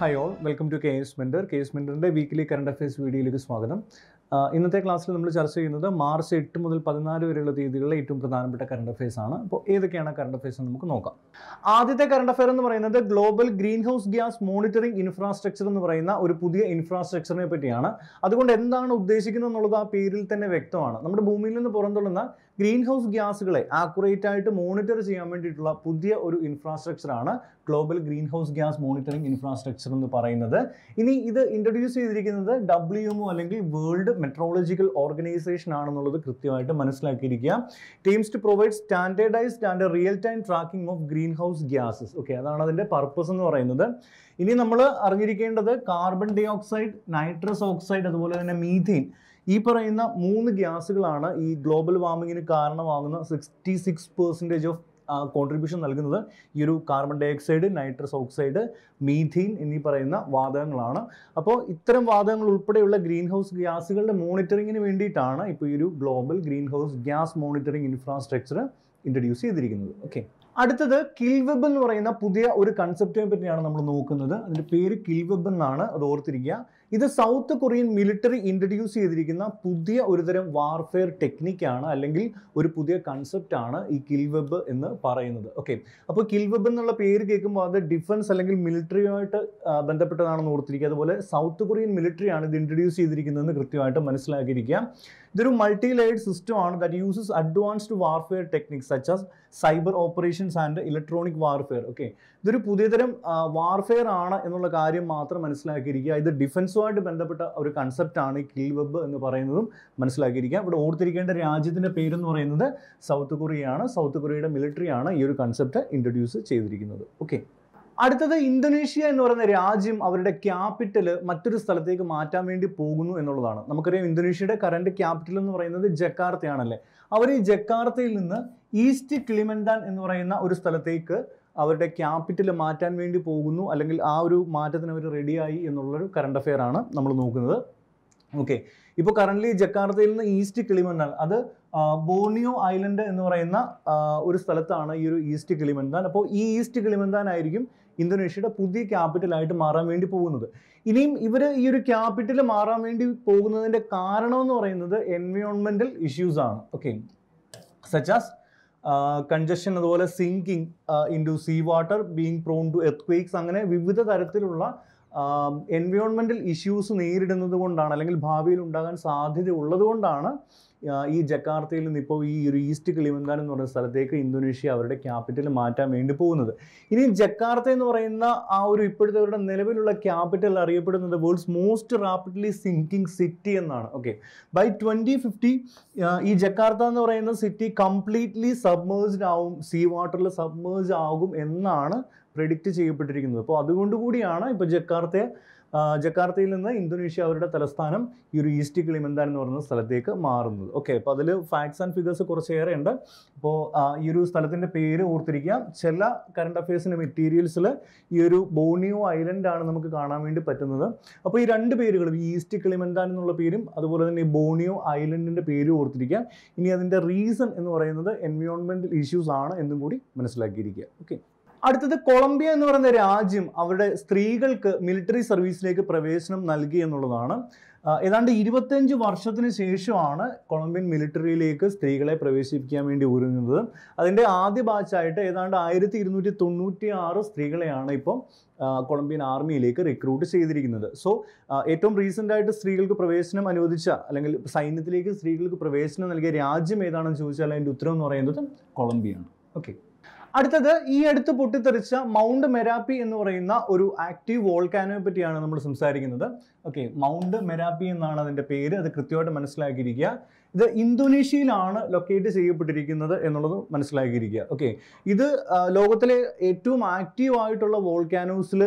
Hi all welcome to K S mentor K S മെൻഡറിന്റെ weekly current affairs വീഡിയോയിലേക്ക് സ്വാഗതം. ഇന്നത്തെ ക്ലാസ്സിൽ നമ്മൾ ചർച്ച ചെയ്യുന്നത് മാർച്ച് എട്ട് മുതൽ പതിനാല് വരെയുള്ള തീയതികളിലെ ഏറ്റവും പ്രധാനപ്പെട്ട കറണ്ട് അഫയേഴ്സ് ആണ്. അപ്പോൾ ഏതൊക്കെയാണ് കറണ്ട് അഫയേഴ്സ് എന്ന് നമുക്ക് നോക്കാം. ആദ്യത്തെ കറണ്ട് അഫയർ എന്ന് പറയുന്നത് global green house gas monitoring infrastructure എന്ന് പറയുന്ന ഒരു പുതിയ ഇൻഫ്രാസ്ട്രക്ചറിനെ പറ്റിയാണ്. അതുകൊണ്ട് എന്താണ് ഉദ്ദേശിക്കുന്നത് എന്നുള്ളത് ആ പേരിൽ തന്നെ വ്യക്തമാണ്. നമ്മുടെ ഭൂമിയിൽ നിന്ന് പുറന്തള്ളുന്ന ഗ്രീൻ ഹൗസ് ഗ്യാസുകളെ ആക്കുറേറ്റ് ആയിട്ട് മോണിറ്റർ ചെയ്യാൻ വേണ്ടിയിട്ടുള്ള പുതിയ ഒരു ഇൻഫ്രാസ്ട്രക്ചർ ആണ് global green house gas monitoring infrastructure എന്ന് പറയുന്നത്. ഇനി ഇത് ഇൻട്രൊഡ്യൂസ് ചെയ്തിരിക്കുന്നത് ഡബ്ല്യു എംഒ അല്ലെങ്കിൽ വേൾഡ് മെട്രോളജിക്കൽ ഓർഗനൈസേഷൻ ആണെന്നുള്ളത് കൃത്യമായിട്ട് മനസ്സിലാക്കിയിരിക്കുക. Aims to provide standardised and real time tracking of green house gases okay അതാണ് അതിന്റെ പർപ്പസ് എന്ന് പറയുന്നത്. ഇനി നമ്മൾ അറിഞ്ഞിരിക്കേണ്ടത് carbon dioxide nitrous oxide അതുപോലെ തന്നെ മീഥെയിൻ ഈ പറയുന്ന മൂന്ന് ഗ്യാസുകളാണ് ഈ ഗ്ലോബൽ വാർമിങ്ങിന് കാരണമാകുന്ന sixty six percentage of contribution നൽകുന്നത് ഈ ഒരു carbon dioxide nitrous oxide methane എന്നീ പറയുന്ന വാതകങ്ങളാണ്. അപ്പോൾ ഇത്തരം വാതകങ്ങൾ ഉൾപ്പെടെയുള്ള ഗ്രീൻ ഹൗസ് ഗ്യാസുകളുടെ മോണിറ്ററിങ്ങിന് വേണ്ടിയിട്ടാണ് ഇപ്പോൾ ഈ ഒരു global green house gas monitoring infrastructure introduce ചെയ്തിരിക്കുന്നത്. ഓക്കെ അടുത്തത് കിൽവെബ് എന്ന് പറയുന്ന പുതിയ ഒരു കൺസെപ്റ്റിനെ പറ്റിയാണ് നമ്മൾ നോക്കുന്നത്. അതിന്റെ പേര് കിൽവെബ് എന്നാണ്. അത് ഓർത്തിരിക്കുക. ഇത് സൗത്ത് കൊറിയൻ മിലിറ്ററി ഇൻട്രൊഡ്യൂസ് ചെയ്തിരിക്കുന്ന പുതിയ ഒരുതരം വാർഫെയർ ടെക്നിക്കാണ് അല്ലെങ്കിൽ ഒരു പുതിയ കൺസെപ്റ്റാണ് ഈ കിൽവെബ് എന്ന് പറയുന്നത്. ഓക്കെ അപ്പോൾ കിൽവെബ് എന്നുള്ള പേര് കേൾക്കുമ്പോൾ അത് ഡിഫൻസ് അല്ലെങ്കിൽ മിലിറ്ററിയുമായിട്ട് ബന്ധപ്പെട്ടതാണെന്ന് ഓർത്തിരിക്കുക. അതുപോലെ സൗത്ത് കൊറിയൻ മിലിറ്ററിയാണ് ഇത് ഇൻട്രൊഡ്യൂസ് ചെയ്തിരിക്കുന്നതെന്ന് കൃത്യമായിട്ട് മനസ്സിലാക്കിയിരിക്കുക. ഇതൊരു മൾട്ടി ലെയർഡ് സിസ്റ്റം ആണ് that uses advanced warfare techniques such as cyber operations and electronic warfare okay ഇതൊരു പുതിയതരം വാർഫെയർ ആണ് എന്നുള്ള കാര്യം മാത്രം മനസ്സിലാക്കിയിരിക്കുക. ഇത് ഡിഫൻസുമായിട്ട് ബന്ധപ്പെട്ട ഒരു കൺസെപ്റ്റ് ആണ് കിൽ വെബ് എന്ന് പറയുന്നതും മനസ്സിലാക്കിയിരിക്കുക. ഇവിടെ ഓർത്തിരിക്കേണ്ട രാജ്യത്തിന്റെ പേരെന്ന് പറയുന്നത് സൗത്ത് കൊറിയയാണ്. സൗത്ത് കൊറിയയുടെ മിലിറ്ററിയാണ് ഈ ഒരു കൺസെപ്റ്റ് ഇൻട്രൊഡ്യൂസ് ചെയ്തിരിക്കുന്നത്. ഓക്കെ അടുത്തത് ഇന്തോനേഷ്യ എന്ന് പറയുന്ന രാജ്യം അവരുടെ ക്യാപിറ്റൽ മറ്റൊരു സ്ഥലത്തേക്ക് മാറ്റാൻ വേണ്ടി പോകുന്നു എന്നുള്ളതാണ്. നമുക്കറിയാം ഇന്തോനേഷ്യയുടെ കറണ്ട് ക്യാപിറ്റൽ എന്ന് പറയുന്നത് ജക്കാർത്തയാണല്ലേ? അവർ ഈ ജക്കാർത്തയിൽ നിന്ന് ഈസ്റ്റ് കിളിമെൻഡാൻ എന്ന് പറയുന്ന ഒരു സ്ഥലത്തേക്ക് അവരുടെ ക്യാപിറ്റൽ മാറ്റാൻ വേണ്ടി പോകുന്നു. അല്ലെങ്കിൽ ആ ഒരു മാറ്റത്തിന് അവർ റെഡിയായി എന്നുള്ളൊരു കറണ്ട് അഫെയർ ആണ് നമ്മൾ നോക്കുന്നത്. ഓക്കെ ഇപ്പോൾ കറന്റ്ലി ജക്കാർത്തയിൽ നിന്ന് ഈസ്റ്റ് കിളിമന്താൻ അത് ബോർണിയോ ഐലൻഡ് എന്ന് പറയുന്ന ഒരു സ്ഥലത്താണ് ഈ ഒരു ഈസ്റ്റ് കിളിമന്താൻ. അപ്പോൾ ഈ ഈസ്റ്റ് കിളിമന്താൻ ആയിരിക്കും ഇന്തോനേഷ്യയുടെ പുതിയ ക്യാപിറ്റലായിട്ട് മാറാൻ വേണ്ടി പോകുന്നത്. ഇനിയും ഇവർ ഈ ഒരു ക്യാപിറ്റൽ മാറാൻ വേണ്ടി പോകുന്നതിന്റെ കാരണം എന്ന് പറയുന്നത് എൻവയോൺമെന്റൽ ഇഷ്യൂസ് ആണ്. ഓക്കെ സച്ചാസ് കൺജഷൻ അതുപോലെ sinking into sea water being prone to earthquakes അങ്ങനെ വിവിധ തരത്തിലുള്ള എൻവയോൺമെന്റൽ ഇഷ്യൂസ് നേരിടുന്നത് കൊണ്ടാണ് അല്ലെങ്കിൽ ഭാവിയിൽ ഉണ്ടാകാൻ സാധ്യത ഉള്ളത് കൊണ്ടാണ് ഈ ജക്കാർത്തയിൽ നിന്ന് ഇപ്പോൾ ഈ ഒരു ഈസ്റ്റ് കിളിമന്താൻ എന്ന് പറയുന്ന സ്ഥലത്തേക്ക് ഇന്തോനേഷ്യ അവരുടെ ക്യാപിറ്റൽ മാറ്റാൻ വേണ്ടി പോകുന്നത്. ഇനി ജക്കാർത്ത എന്ന് പറയുന്ന ആ ഒരു ഇപ്പോഴത്തെ അവരുടെ നിലവിലുള്ള ക്യാപിറ്റൽ അറിയപ്പെടുന്നത് world's most rapidly sinking city എന്നാണ്. ഓക്കെ ബൈ ട്വന്റി ഫിഫ്റ്റി ഈ ജക്കാർത്ത എന്ന് പറയുന്ന സിറ്റി കംപ്ലീറ്റ്ലി സബ്മേഴ്സ്ഡ് ആവും സീ വാട്ടറിൽ സബ്മേഴ്സ് ആകും എന്നാണ് പ്രെഡിക്റ്റ് ചെയ്യപ്പെട്ടിരിക്കുന്നത്. അപ്പോൾ അതുകൊണ്ട് കൂടിയാണ് ഇപ്പോൾ ജക്കാർത്തയെ ജക്കാർത്തയിൽ നിന്ന് ഇന്തോനേഷ്യ അവരുടെ തലസ്ഥാനം ഈ ഒരു ഈസ്റ്റ് കിളിമന്താൻ എന്ന് പറയുന്ന സ്ഥലത്തേക്ക് മാറുന്നത്. ഓക്കെ അപ്പോൾ അതിൽ ഫാക്ട്സ് ആൻഡ് ഫിഗേഴ്സ് കുറച്ചേറെ ഉണ്ട്. അപ്പോൾ ഈ ഒരു സ്ഥലത്തിന്റെ പേര് ഓർത്തിരിക്കുക ചില കറണ്ട് അഫയേഴ്സിന്റെ മെറ്റീരിയൽസിൽ ഈ ഒരു ബോണിയോ ഐലൻഡ് ആണ് നമുക്ക് കാണാൻ വേണ്ടി പറ്റുന്നത്. അപ്പോൾ ഈ രണ്ട് പേരുകളും ഈസ്റ്റ് കിളിമന്താൻ എന്നുള്ള പേരും അതുപോലെ തന്നെ ഈ ബോണിയോ ഐലൻഡിന്റെ പേരും ഓർത്തിരിക്കുക ഇനി അതിന്റെ റീസൺ എന്ന് പറയുന്നത് എൻവയോൺമെന്റൽ ഇഷ്യൂസ് ആണ് എന്നും കൂടി മനസ്സിലാക്കിയിരിക്കുക. ഓക്കെ അടുത്തത് കൊളംബിയ എന്ന് പറയുന്ന രാജ്യം അവരുടെ സ്ത്രീകൾക്ക് മിലിറ്ററി സർവീസിലേക്ക് പ്രവേശനം നൽകി എന്നുള്ളതാണ്. ഏതാണ്ട് ഇരുപത്തഞ്ച് വർഷത്തിന് ശേഷമാണ് കൊളംബിയൻ മിലിറ്ററിയിലേക്ക് സ്ത്രീകളെ പ്രവേശിപ്പിക്കാൻ വേണ്ടി ഒരുങ്ങുന്നത്. അതിന്റെ ആദ്യ ബാച്ചായിട്ട് ഏതാണ്ട് ആയിരത്തി ഇരുന്നൂറ്റി തൊണ്ണൂറ്റി ആറ് സ്ത്രീകളെയാണ് ഇപ്പം കൊളംബിയൻ ആർമിയിലേക്ക് റിക്രൂട്ട് ചെയ്തിരിക്കുന്നത്. സോ ഏറ്റവും റീസെന്റ് ആയിട്ട് സ്ത്രീകൾക്ക് പ്രവേശനം അനുവദിച്ച അല്ലെങ്കിൽ സൈന്യത്തിലേക്ക് സ്ത്രീകൾക്ക് പ്രവേശനം നൽകിയ രാജ്യം ഏതാണെന്ന് ചോദിച്ചാൽ അതിന്റെ ഉത്തരം എന്ന് പറയുന്നത് കൊളംബിയാണ് ഓക്കെ അടുത്തത് ഈ അടുത്ത് പൊട്ടിത്തെറിച്ച മൗണ്ട് മെരാപ്പി എന്ന് പറയുന്ന ഒരു ആക്റ്റീവ് വോൾക്കാനോയെ പറ്റിയാണ് നമ്മൾ സംസാരിക്കുന്നത്. ഓക്കെ മൗണ്ട് മെരാപ്പി എന്നാണ് അതിന്റെ പേര്. അത് കൃത്യമായിട്ട് മനസ്സിലാക്കിയിരിക്കുക. ഇത് ഇന്തോനേഷ്യയിലാണ് ലൊക്കേറ്റ് ചെയ്യപ്പെട്ടിരിക്കുന്നത് എന്നുള്ളത് മനസ്സിലാക്കിയിരിക്കുക. ഓക്കെ ഇത് ലോകത്തിലെ ഏറ്റവും ആക്റ്റീവ് ആയിട്ടുള്ള വോൾക്കാനോസിൽ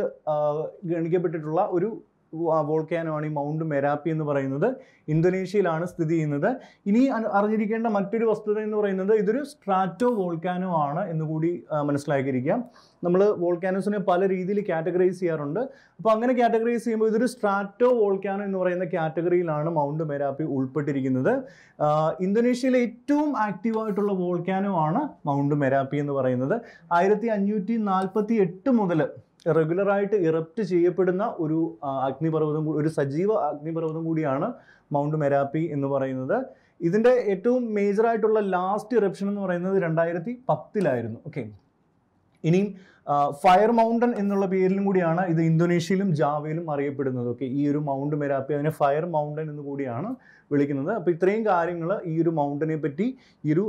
ഗണിക്കപ്പെട്ടിട്ടുള്ള ഒരു വോൾക്കാനോ ആണ് ഈ മൗണ്ട് മെരാപ്പി എന്ന് പറയുന്നത് ഇന്തോനേഷ്യയിലാണ് സ്ഥിതി ചെയ്യുന്നത്. ഇനി അറിഞ്ഞിരിക്കേണ്ട മറ്റൊരു വസ്തുത എന്ന് പറയുന്നത് ഇതൊരു സ്ട്രാറ്റോ വോൾക്കാനോ ആണ് എന്നുകൂടി മനസ്സിലാക്കിയിരിക്കാം. നമ്മൾ വോൾക്കാനോസിനെ പല രീതിയിൽ കാറ്റഗറൈസ് ചെയ്യാറുണ്ട്. അപ്പോൾ അങ്ങനെ കാറ്റഗറൈസ് ചെയ്യുമ്പോൾ ഇതൊരു സ്ട്രാറ്റോ വോൾക്കാനോ എന്ന് പറയുന്ന കാറ്റഗറിയിലാണ് മൗണ്ട് മെരാപ്പി ഉൾപ്പെട്ടിരിക്കുന്നത്. ഇന്തോനേഷ്യയിലെ ഏറ്റവും ആക്റ്റീവായിട്ടുള്ള വോൾക്കാനോ ആണ് മൗണ്ട് മെരാപ്പി എന്ന് പറയുന്നത്. ആയിരത്തി അഞ്ഞൂറ്റി നാൽപ്പത്തി എട്ട് മുതൽ റെഗുലറായിട്ട് ഇറപ്റ്റ് ചെയ്യപ്പെടുന്ന ഒരു അഗ്നിപർവതം ഒരു സജീവ അഗ്നിപർവതം കൂടിയാണ് മൗണ്ട് മെരാപ്പി എന്ന് പറയുന്നത്. ഇതിന്റെ ഏറ്റവും മേജറായിട്ടുള്ള ലാസ്റ്റ് ഇറപ്ഷൻ എന്ന് പറയുന്നത് രണ്ടായിരത്തി പത്തിലായിരുന്നു ഓക്കെ ഇനിയും ഫയർ മൗണ്ടൻ എന്നുള്ള പേരിലും കൂടിയാണ് ഇത് ഇന്തോനേഷ്യയിലും ജാവയിലും അറിയപ്പെടുന്നത്. ഓക്കെ ഈ ഒരു മൗണ്ട് മെരാപ്പി അതിനെ ഫയർ മൗണ്ടൻ എന്ന് കൂടിയാണ് വിളിക്കുന്നത്. അപ്പോൾ ഇത്രയും കാര്യങ്ങൾ ഈ ഒരു മൗണ്ടനെ പറ്റി ഈ ഒരു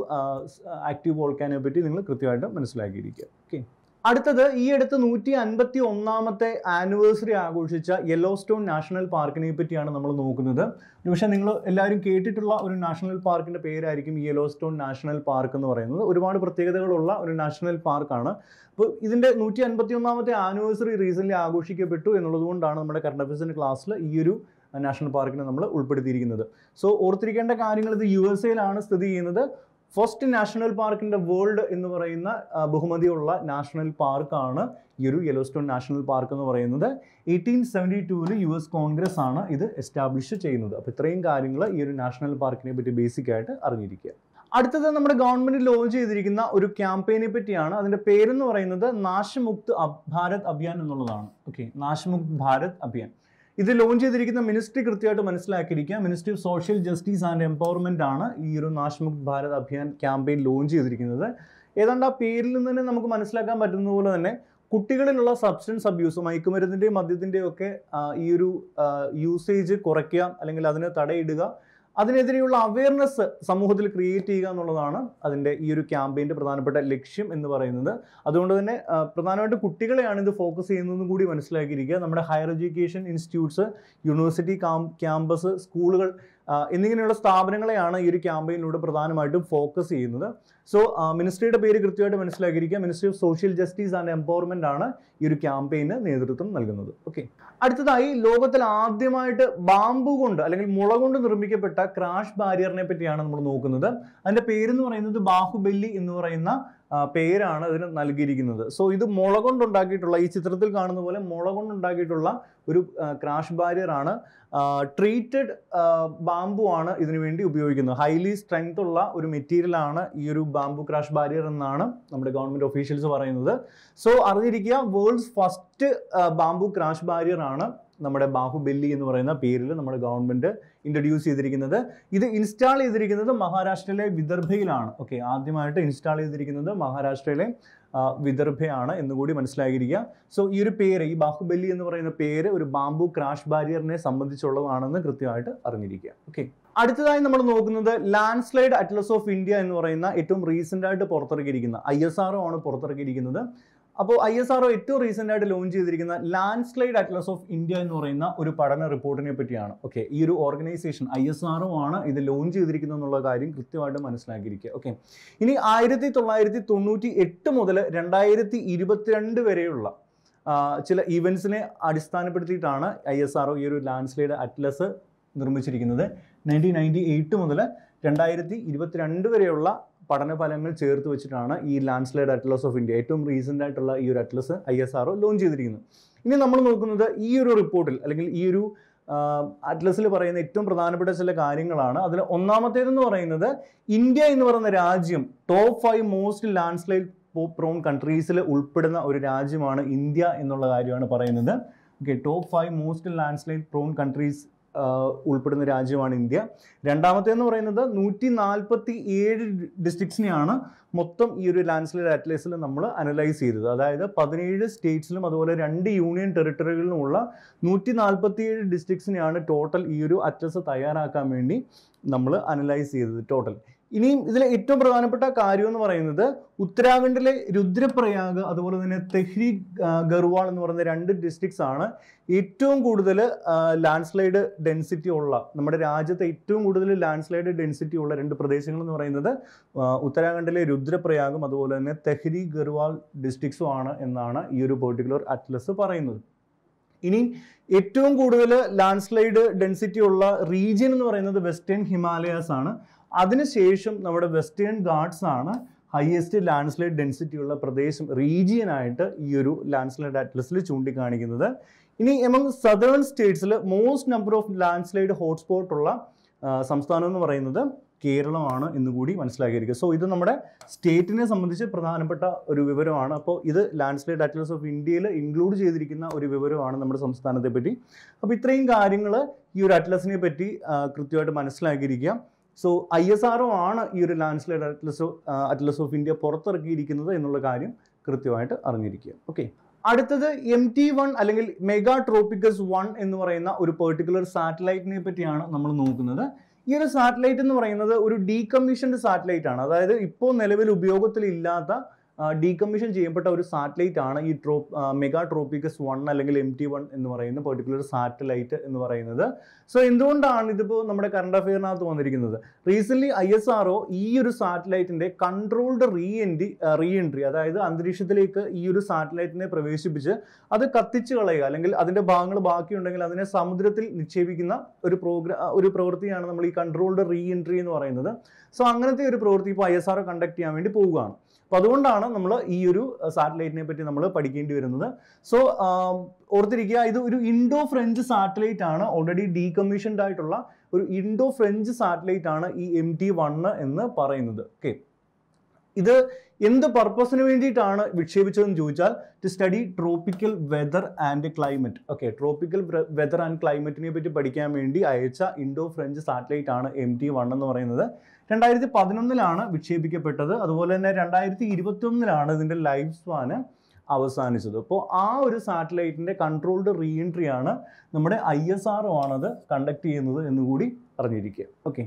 ആക്റ്റീവ് വോൾക്കാനെ പറ്റി നിങ്ങൾ കൃത്യമായിട്ട് മനസ്സിലാക്കിയിരിക്കുക. ഓക്കെ അടുത്തത് ഈ അടുത്ത് നൂറ്റി അൻപത്തി ഒന്നാമത്തെ ആനിവേഴ്സറി ആഘോഷിച്ച യെല്ലോ സ്റ്റോൺ നാഷണൽ പാർക്കിനെ പറ്റിയാണ് നമ്മൾ നോക്കുന്നത്. പക്ഷേ നിങ്ങൾ എല്ലാവരും കേട്ടിട്ടുള്ള ഒരു നാഷണൽ പാർക്കിന്റെ പേരായിരിക്കും യെല്ലോ സ്റ്റോൺ നാഷണൽ പാർക്ക് എന്ന് പറയുന്നത്. ഒരുപാട് പ്രത്യേകതകളുള്ള ഒരു നാഷണൽ പാർക്കാണ് അപ്പോൾ ഇതിന്റെ നൂറ്റി അൻപത്തി ഒന്നാമത്തെ ആനിവേഴ്സറി റീസെന്റ് ആഘോഷിക്കപ്പെട്ടു എന്നുള്ളതുകൊണ്ടാണ് നമ്മുടെ കറണ്ട് അഫയേഴ്സിന്റെ ക്ലാസ്സിൽ ഈ ഒരു നാഷണൽ പാർക്കിനെ നമ്മൾ ഉൾപ്പെടുത്തിയിരിക്കുന്നത്. സോ ഓർത്തിരിക്കേണ്ട കാര്യങ്ങൾ ഇത് യു എസ് എയിലാണ് സ്ഥിതി ചെയ്യുന്നത്. ഫസ്റ്റ് നാഷണൽ പാർക്കിന്റെ വേൾഡ് എന്ന് പറയുന്ന ബഹുമതിയുള്ള നാഷണൽ പാർക്കാണ് ഈ ഒരു യെലോസ്റ്റോൺ നാഷണൽ പാർക്ക് എന്ന് പറയുന്നത്. എയ്റ്റീൻ സെവന്റി ടൂവിൽ യു എസ് കോൺഗ്രസ് ആണ് ഇത് എസ്റ്റാബ്ലിഷ് ചെയ്യുന്നത്. അപ്പോൾ ഇത്രയും കാര്യങ്ങൾ ഈ ഒരു നാഷണൽ പാർക്കിനെ പറ്റി ബേസിക് ആയിട്ട് അറിഞ്ഞിരിക്കുക. അടുത്തത് നമ്മുടെ ഗവൺമെന്റ് ലോഞ്ച് ചെയ്തിരിക്കുന്ന ഒരു ക്യാമ്പയിനെ പറ്റിയാണ്. അതിന്റെ പേരെന്ന് പറയുന്നത് നാശമുക്ത് ഭാരത് അഭിയാൻ എന്നുള്ളതാണ്. ഓക്കെ നാശമുക്ത് ഭാരത് അഭിയാൻ. ഇത് ലോഞ്ച് ചെയ്തിരിക്കുന്ന മിനിസ്ട്രി കൃത്യമായിട്ട് മനസ്സിലാക്കിയിരിക്കുക. Ministry of social justice and empowerment ആണ് ഈ ഒരു നാശമുക്ത് ഭാരത് അഭിയാൻ ക്യാമ്പയിൻ ലോഞ്ച് ചെയ്തിരിക്കുന്നത്. ഏതാണ്ട് ആ പേരിൽ നിന്ന് തന്നെ നമുക്ക് മനസ്സിലാക്കാൻ പറ്റുന്ന പോലെ തന്നെ കുട്ടികളിലുള്ള സബ്സ്റ്റൻസ് അബ്യൂസ് മയക്കുമരുന്നിന്റെയും മദ്യത്തിന്റെയും ഒക്കെ ഈ ഒരു യൂസേജ് കുറയ്ക്കുക അല്ലെങ്കിൽ അതിനെ തടയിടുക അതിനെതിരെയുള്ള അവയർനെസ് സമൂഹത്തിൽ ക്രിയേറ്റ് ചെയ്യുക എന്നുള്ളതാണ് അതിന്റെ ഈ ഒരു ക്യാമ്പയിന്റെ പ്രധാനപ്പെട്ട ലക്ഷ്യം എന്ന് പറയുന്നത്. അതുകൊണ്ട് തന്നെ പ്രധാനമായിട്ടും കുട്ടികളെയാണ് ഇത് ഫോക്കസ് ചെയ്യുന്നതെന്നും കൂടി മനസ്സിലാക്കിയിരിക്കുക. നമ്മുടെ higher education institutes university campus സ്കൂളുകൾ എന്നിങ്ങനെയുള്ള സ്ഥാപനങ്ങളെയാണ് ഈ ഒരു ക്യാമ്പയിനിലൂടെ പ്രധാനമായിട്ടും ഫോക്കസ് ചെയ്യുന്നത്. സോ മിനിസ്ട്രിയുടെ പേര് കൃത്യമായിട്ട് മനസ്സിലാക്കിയിരിക്കുക. Ministry of social justice and empowerment ആണ് ഈ ഒരു ക്യാമ്പയിന് നേതൃത്വം നൽകുന്നത്. ഓക്കെ അടുത്തതായി ലോകത്തിൽ ആദ്യമായിട്ട് ബാമ്പു കൊണ്ട് അല്ലെങ്കിൽ മുള കൊണ്ട് നിർമ്മിക്കപ്പെട്ട ക്രാഷ് ബാരിയറിനെ പറ്റിയാണ് നമ്മൾ നോക്കുന്നത്. അതിന്റെ പേരെന്ന് പറയുന്നത് ബാഹുബലി എന്ന് പറയുന്ന പേരാണ് ഇതിന് നൽകിയിരിക്കുന്നത്. സോ ഇത് മുള കൊണ്ടുണ്ടാക്കിയിട്ടുള്ള ഈ ചിത്രത്തിൽ കാണുന്ന പോലെ മുള കൊണ്ടുണ്ടാക്കിയിട്ടുള്ള ഒരു ക്രാഷ് ബാരിയർ ആണ്. ട്രീറ്റഡ് ബാമ്പു ആണ് ഇതിനു വേണ്ടി ഉപയോഗിക്കുന്നത്. ഹൈലി സ്ട്രെങ്ത് ഉള്ള ഒരു മെറ്റീരിയൽ ആണ് ഈ ഒരു ബാമ്പു ക്രാഷ് ബാരിയർ എന്നാണ് നമ്മുടെ ഗവൺമെന്റ് ഒഫീഷ്യൽസ് പറയുന്നത്. സോ അറിഞ്ഞിരിക്കുക world's first bamboo crash barrier ആണ്. നമ്മുടെ ബാഹുബലി എന്ന് പറയുന്ന പേരിൽ നമ്മുടെ ഗവൺമെന്റ് ഇൻട്രൊഡ്യൂസ് ചെയ്തിരിക്കുന്നത്. ഇത് ഇൻസ്റ്റാൾ ചെയ്തിരിക്കുന്നത് മഹാരാഷ്ട്രയിലെ വിദർഭയിലാണ്. ഓക്കെ ആദ്യമായിട്ട് ഇൻസ്റ്റാൾ ചെയ്തിരിക്കുന്നത് മഹാരാഷ്ട്രയിലെ വിദർഭയാണ് എന്നുകൂടി മനസ്സിലാക്കിയിരിക്കുക സോ ഈ ഒരു പേര് ഈ ബാഹുബലി എന്ന് പറയുന്ന പേര് ഒരു ബാംബു ക്രാഷ് ബാരിയറിനെ സംബന്ധിച്ചുള്ളതാണെന്ന് കൃത്യമായിട്ട് അറിഞ്ഞിരിക്കുക. ഓക്കെ അടുത്തതായി നമ്മൾ നോക്കുന്നത് landslide atlas of India എന്ന് പറയുന്ന ഏറ്റവും റീസെന്റ് ആയിട്ട് പുറത്തിറക്കിയിരിക്കുന്ന ഐ എസ് ആർ ആണ് പുറത്തിറക്കിയിരിക്കുന്നത്. അപ്പോൾ ഐ എസ് ആർ ഏറ്റവും റീസെന്റ് ആയിട്ട് ലോഞ്ച് ചെയ്തിരിക്കുന്ന landslide atlas of India എന്ന് പറയുന്ന ഒരു പഠന റിപ്പോർട്ടിനെ പറ്റിയാണ്. ഓക്കെ ഈ ഒരു ഓർഗനൈസേഷൻ ഐ എസ് ആർ ആണ് ഇത് ലോഞ്ച് ചെയ്തിരിക്കുന്നത് എന്നുള്ള കാര്യം കൃത്യമായിട്ട് മനസ്സിലാക്കിയിരിക്കുക. ഓക്കെ ഇനി ആയിരത്തി തൊള്ളായിരത്തി തൊണ്ണൂറ്റി എട്ട് മുതൽ രണ്ടായിരത്തി ഇരുപത്തിരണ്ട് വരെയുള്ള ചില ഇവൻസിനെ അടിസ്ഥാനപ്പെടുത്തിയിട്ടാണ് ഐ എസ് ആർ ഈ ഒരു ലാൻഡ് സ്ലൈഡ് അറ്റ്ലസ് നിർമ്മിച്ചിരിക്കുന്നത്. നയന്റീൻ നയന്റി എയ്റ്റ് മുതൽ രണ്ടായിരത്തി ഇരുപത്തിരണ്ട് വരെയുള്ള പഠനഫലങ്ങൾ ചേർത്ത് വെച്ചിട്ടാണ് ഈ landslide atlas of India ഏറ്റവും റീസെന്റ് ആയിട്ടുള്ള ഈ ഒരു atlas I S R launch ചെയ്തിരിക്കുന്നത്. ഇനി നമ്മൾ നോക്കുന്നത് ഈ ഒരു റിപ്പോർട്ടിൽ അല്ലെങ്കിൽ ഈ ഒരു അറ്റ്ലസിൽ പറയുന്ന ഏറ്റവും പ്രധാനപ്പെട്ട ചില കാര്യങ്ങളാണ്. അതിൽ ഒന്നാമത്തേതെന്ന് പറയുന്നത് ഇന്ത്യ എന്ന് പറയുന്ന രാജ്യം top five most landslide prone കൺട്രീസിൽ ഉൾപ്പെടുന്ന ഒരു രാജ്യമാണ് ഇന്ത്യ എന്നുള്ള കാര്യമാണ് പറയുന്നത്. Okay top five most landslide prone countries ഉൾപ്പെടുന്ന രാജ്യമാണ് ഇന്ത്യ. രണ്ടാമത്തേന്ന് പറയുന്നത് നൂറ്റി നാൽപ്പത്തി ഏഴ് ഡിസ്ട്രിക്ട്സിനെയാണ് മൊത്തം ഈ ഒരു ലാൻഡ്സ്ലൈഡ് അറ്റ്ലസിൽ നമ്മൾ അനലൈസ് ചെയ്തത്. അതായത് പതിനേഴ് സ്റ്റേറ്റ്സിലും അതുപോലെ രണ്ട് യൂണിയൻ ടെറിട്ടറികളിലുമുള്ള നൂറ്റി നാൽപ്പത്തി ഏഴ് ഡിസ്ട്രിക്ട്സിനെയാണ് ടോട്ടൽ ഈ ഒരു അറ്റ്ലസ് തയ്യാറാക്കാൻ വേണ്ടി നമ്മൾ അനലൈസ് ചെയ്തത് ടോട്ടൽ ഇനിയും ഇതിലെ ഏറ്റവും പ്രധാനപ്പെട്ട കാര്യം എന്ന് പറയുന്നത് ഉത്തരാഖണ്ഡിലെ രുദ്രപ്രയാഗ് അതുപോലെ തന്നെ തെഹ്രി ഗർവാൾ എന്ന് പറയുന്ന രണ്ട് ഡിസ്ട്രിക്ട്സ് ആണ് ഏറ്റവും കൂടുതൽ ലാൻഡ് സ്ലൈഡ് ഡെൻസിറ്റി ഉള്ള നമ്മുടെ രാജ്യത്തെ ഏറ്റവും കൂടുതൽ ലാൻഡ് സ്ലൈഡ് ഡെൻസിറ്റി ഉള്ള രണ്ട് പ്രദേശങ്ങൾ എന്ന് പറയുന്നത് ഉത്തരാഖണ്ഡിലെ രുദ്രപ്രയാഗും അതുപോലെ തന്നെ തെഹ്രി ഗർവാൾ ഡിസ്ട്രിക്ട്സും ആണ് എന്നാണ് ഈ ഒരു പെർട്ടിക്കുലർ അറ്റ്ലസ് പറയുന്നത്. ഇനി ഏറ്റവും കൂടുതൽ ലാൻഡ് സ്ലൈഡ് ഡെൻസിറ്റി ഉള്ള റീജിയൻ എന്ന് പറയുന്നത് വെസ്റ്റേൺ ഹിമാലയാസ് ആണ്. അതിനുശേഷം നമ്മുടെ വെസ്റ്റേൺ ഗാർഡ്സ് ആണ് ഹയസ്റ്റ് ലാൻഡ്സ്ലൈഡ് ഡെൻസിറ്റി ഉള്ള പ്രദേശം റീജിയൻ ആയിട്ട് ഈ ഒരു ലാൻഡ് സ്ലൈഡ് അറ്റ്ലസിൽ ചൂണ്ടിക്കാണിക്കുന്നത്. ഇനി among southern സ്റ്റേറ്റ്സിൽ most number of landslide hotspot ഉള്ള സംസ്ഥാനം എന്ന് പറയുന്നത് കേരളമാണ് എന്ന് കൂടി മനസ്സിലാക്കിയിരിക്കുക. സോ ഇത് നമ്മുടെ സ്റ്റേറ്റിനെ സംബന്ധിച്ച് പ്രധാനപ്പെട്ട ഒരു വിവരമാണ്. അപ്പോൾ ഇത് ലാൻഡ്സ്ലൈഡ് അറ്റ്ലസ് ഓഫ് ഇന്ത്യയിൽ ഇൻക്ലൂഡ് ചെയ്തിരിക്കുന്ന ഒരു വിവരമാണ് നമ്മുടെ സംസ്ഥാനത്തെ പറ്റി. അപ്പോൾ ഇത്രയും കാര്യങ്ങൾ ഈ ഒരു അറ്റ്ലസിനെ പറ്റി കൃത്യമായിട്ട് മനസ്സിലാക്കിയിരിക്കുക. സോ ഐ എസ് ആർ ആണ് ഈ ഒരു landslide atlas atlas of India പുറത്തിറക്കിയിരിക്കുന്നത് എന്നുള്ള കാര്യം കൃത്യമായിട്ട് അറിഞ്ഞിരിക്കുക. ഓക്കെ അടുത്തത് എം ടി വൺ അല്ലെങ്കിൽ മെഗാ ട്രോപ്പിക്കസ് വൺ എന്ന് പറയുന്ന ഒരു പെർട്ടിക്കുലർ സാറ്റലൈറ്റിനെ പറ്റിയാണ് നമ്മൾ നോക്കുന്നത്. ഈ ഒരു സാറ്റലൈറ്റ് എന്ന് പറയുന്നത് ഒരു ഡീകമ്മീഷൻഡ് സാറ്റലൈറ്റ് ആണ്. അതായത് ഇപ്പോൾ നിലവിൽ ഉപയോഗത്തിലില്ലാത്ത ഡീകമ്മീഷൻ ചെയ്യപ്പെട്ട ഒരു സാറ്റലൈറ്റ് ആണ് ഈ ട്രോ മെഗാ ട്രോപ്പിക്കസ് വൺ അല്ലെങ്കിൽ എം ടി വൺ എന്ന് പറയുന്ന പെർട്ടിക്കുലർ സാറ്റലൈറ്റ് എന്ന് പറയുന്നത്. സോ എന്തുകൊണ്ടാണ് ഇതിപ്പോൾ നമ്മുടെ കറണ്ട് അഫെയറിനകത്ത് വന്നിരിക്കുന്നത്? റീസെന്റ് ഐ എസ് ആർ ഈ ഒരു സാറ്റലൈറ്റിന്റെ controlled re entry re entry അതായത് അന്തരീക്ഷത്തിലേക്ക് ഈ ഒരു സാറ്റലൈറ്റിനെ പ്രവേശിപ്പിച്ച് അത് കത്തിച്ചു കളയുക അല്ലെങ്കിൽ അതിന്റെ ഭാഗങ്ങൾ ബാക്കിയുണ്ടെങ്കിൽ അതിനെ സമുദ്രത്തിൽ നിക്ഷേപിക്കുന്ന ഒരു പ്രോഗ്രാം ഒരു പ്രവൃത്തിയാണ് നമ്മൾ ഈ കൺട്രോൾഡ് റീ എൻട്രി എന്ന് പറയുന്നത്. സോ അങ്ങനത്തെ ഒരു പ്രവൃത്തി ഇപ്പോൾ ഐ എസ് ആർ കണ്ടക്ട് ചെയ്യാൻ വേണ്ടി പോവുകയാണ്. അപ്പോൾ അതുകൊണ്ടാണ് നമ്മൾ ഈ ഒരു സാറ്റലൈറ്റിനെ പറ്റി നമ്മൾ പഠിക്കേണ്ടി വരുന്നത്. സോ ഓർത്തിരിക്കുക ഇത് ഒരു ഇൻഡോ ഫ്രഞ്ച് സാറ്റലൈറ്റ് ആണ് ഓൾറെഡി ഡീകമ്മീഷൻഡ് ആയിട്ടുള്ള ഒരു ഇൻഡോ ഫ്രഞ്ച് സാറ്റലൈറ്റ് ആണ് ഈ എം ടി വണ്ണ് എന്ന് പറയുന്നത്. ഓക്കെ ഇത് എന്ത് പർപ്പസിന് വേണ്ടിയിട്ടാണ് വിക്ഷേപിച്ചതെന്ന് ചോദിച്ചാൽ to study tropical weather and climate okay tropical weather and ക്ലൈമറ്റിനെ പറ്റി പഠിക്കാൻ വേണ്ടി അയച്ച ഇൻഡോ ഫ്രഞ്ച് സാറ്റലൈറ്റ് ആണ് എം ടി വൺ എന്ന് പറയുന്നത്. രണ്ടായിരത്തി പതിനൊന്നിലാണ് വിക്ഷേപിക്കപ്പെട്ടത്. അതുപോലെ തന്നെ രണ്ടായിരത്തി ഇരുപത്തി ഒന്നിലാണ് ഇതിന്റെ ലൈഫ് സ്പാന് അവസാനിച്ചത്. അപ്പോൾ ആ ഒരു സാറ്റലൈറ്റിന്റെ കൺട്രോൾഡ് റീ എൻട്രി ആണ് നമ്മുടെ ഐ എസ് ആർ ആണത് കണ്ടക്ട് ചെയ്യുന്നത് എന്നുകൂടി അറിഞ്ഞിരിക്കുക. ഓക്കെ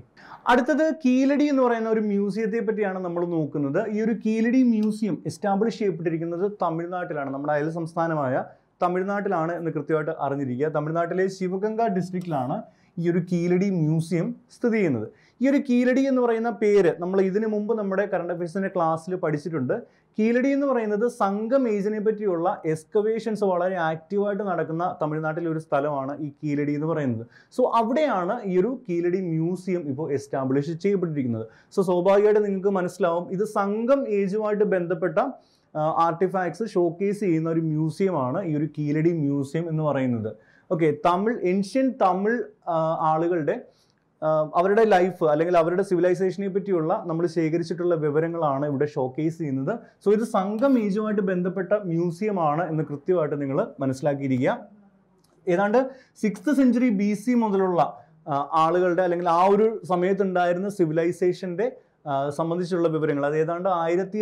അടുത്തത് കീലടി എന്ന് പറയുന്ന ഒരു മ്യൂസിയത്തെ പറ്റിയാണ് നമ്മൾ നോക്കുന്നത്. ഈ ഒരു കീലടി മ്യൂസിയം എസ്റ്റാബ്ലിഷ് ചെയ്യപ്പെട്ടിരിക്കുന്നത് തമിഴ്നാട്ടിലാണ്. നമ്മുടെ അയൽ സംസ്ഥാനമായ തമിഴ്നാട്ടിലാണ് എന്ന് കൃത്യമായിട്ട് അറിഞ്ഞിരിക്കുക. തമിഴ്നാട്ടിലെ ശിവഗംഗ ഡിസ്ട്രിക്റ്റിലാണ് ഈ ഒരു കീലടി മ്യൂസിയം സ്ഥിതി ചെയ്യുന്നത്. ഈ ഒരു കീലടി എന്ന് പറയുന്ന പേര് നമ്മൾ ഇതിനു മുമ്പ് നമ്മുടെ കറണ്ട് അഫയേഴ്സിന്റെ ക്ലാസ്സിൽ പഠിച്ചിട്ടുണ്ട്. കീലടി എന്ന് പറയുന്നത് സംഘം ഏജിനെ പറ്റിയുള്ള എക്സ്കവേഷൻസ് വളരെ ആക്റ്റീവായിട്ട് നടക്കുന്ന തമിഴ്നാട്ടിലെ ഒരു സ്ഥലമാണ് ഈ കീലടി എന്ന് പറയുന്നത്. സോ അവിടെയാണ് ഈ ഒരു കീലടി മ്യൂസിയം ഇപ്പോൾ എസ്റ്റാബ്ലിഷ് ചെയ്യപ്പെട്ടിരിക്കുന്നത്. സോ സ്വാഭാവികമായിട്ട് നിങ്ങൾക്ക് മനസ്സിലാവും ഇത് സംഘം ഏജുമായിട്ട് ബന്ധപ്പെട്ട ആർട്ടിഫാക്ട്സ് ഷോക്കേസ് ചെയ്യുന്ന ഒരു മ്യൂസിയമാണ് ഈ ഒരു കീലടി മ്യൂസിയം എന്ന് പറയുന്നത്. ഓക്കെ തമിഴ് ഏൻഷ്യൻ തമിഴ് ആളുകളുടെ അവരുടെ ലൈഫ് അല്ലെങ്കിൽ അവരുടെ സിവിലൈസേഷനെ പറ്റിയുള്ള നമ്മൾ ശേഖരിച്ചിട്ടുള്ള വിവരങ്ങളാണ് ഇവിടെ ഷോക്കേസ് ചെയ്യുന്നത്. സോ ഇത് സംഘം ഏജുമായിട്ട് ബന്ധപ്പെട്ട മ്യൂസിയം ആണ് എന്ന് കൃത്യമായിട്ട് നിങ്ങൾ മനസ്സിലാക്കിയിരിക്കുക. ഏതാണ്ട് സിക്സ്ത് സെഞ്ചുറി ബി സി മുതലുള്ള ആളുകളുടെ അല്ലെങ്കിൽ ആ ഒരു സമയത്തുണ്ടായിരുന്ന സിവിലൈസേഷന്റെ സംബന്ധിച്ചുള്ള വിവരങ്ങൾ. അത് ഏതാണ്ട് ആയിരത്തി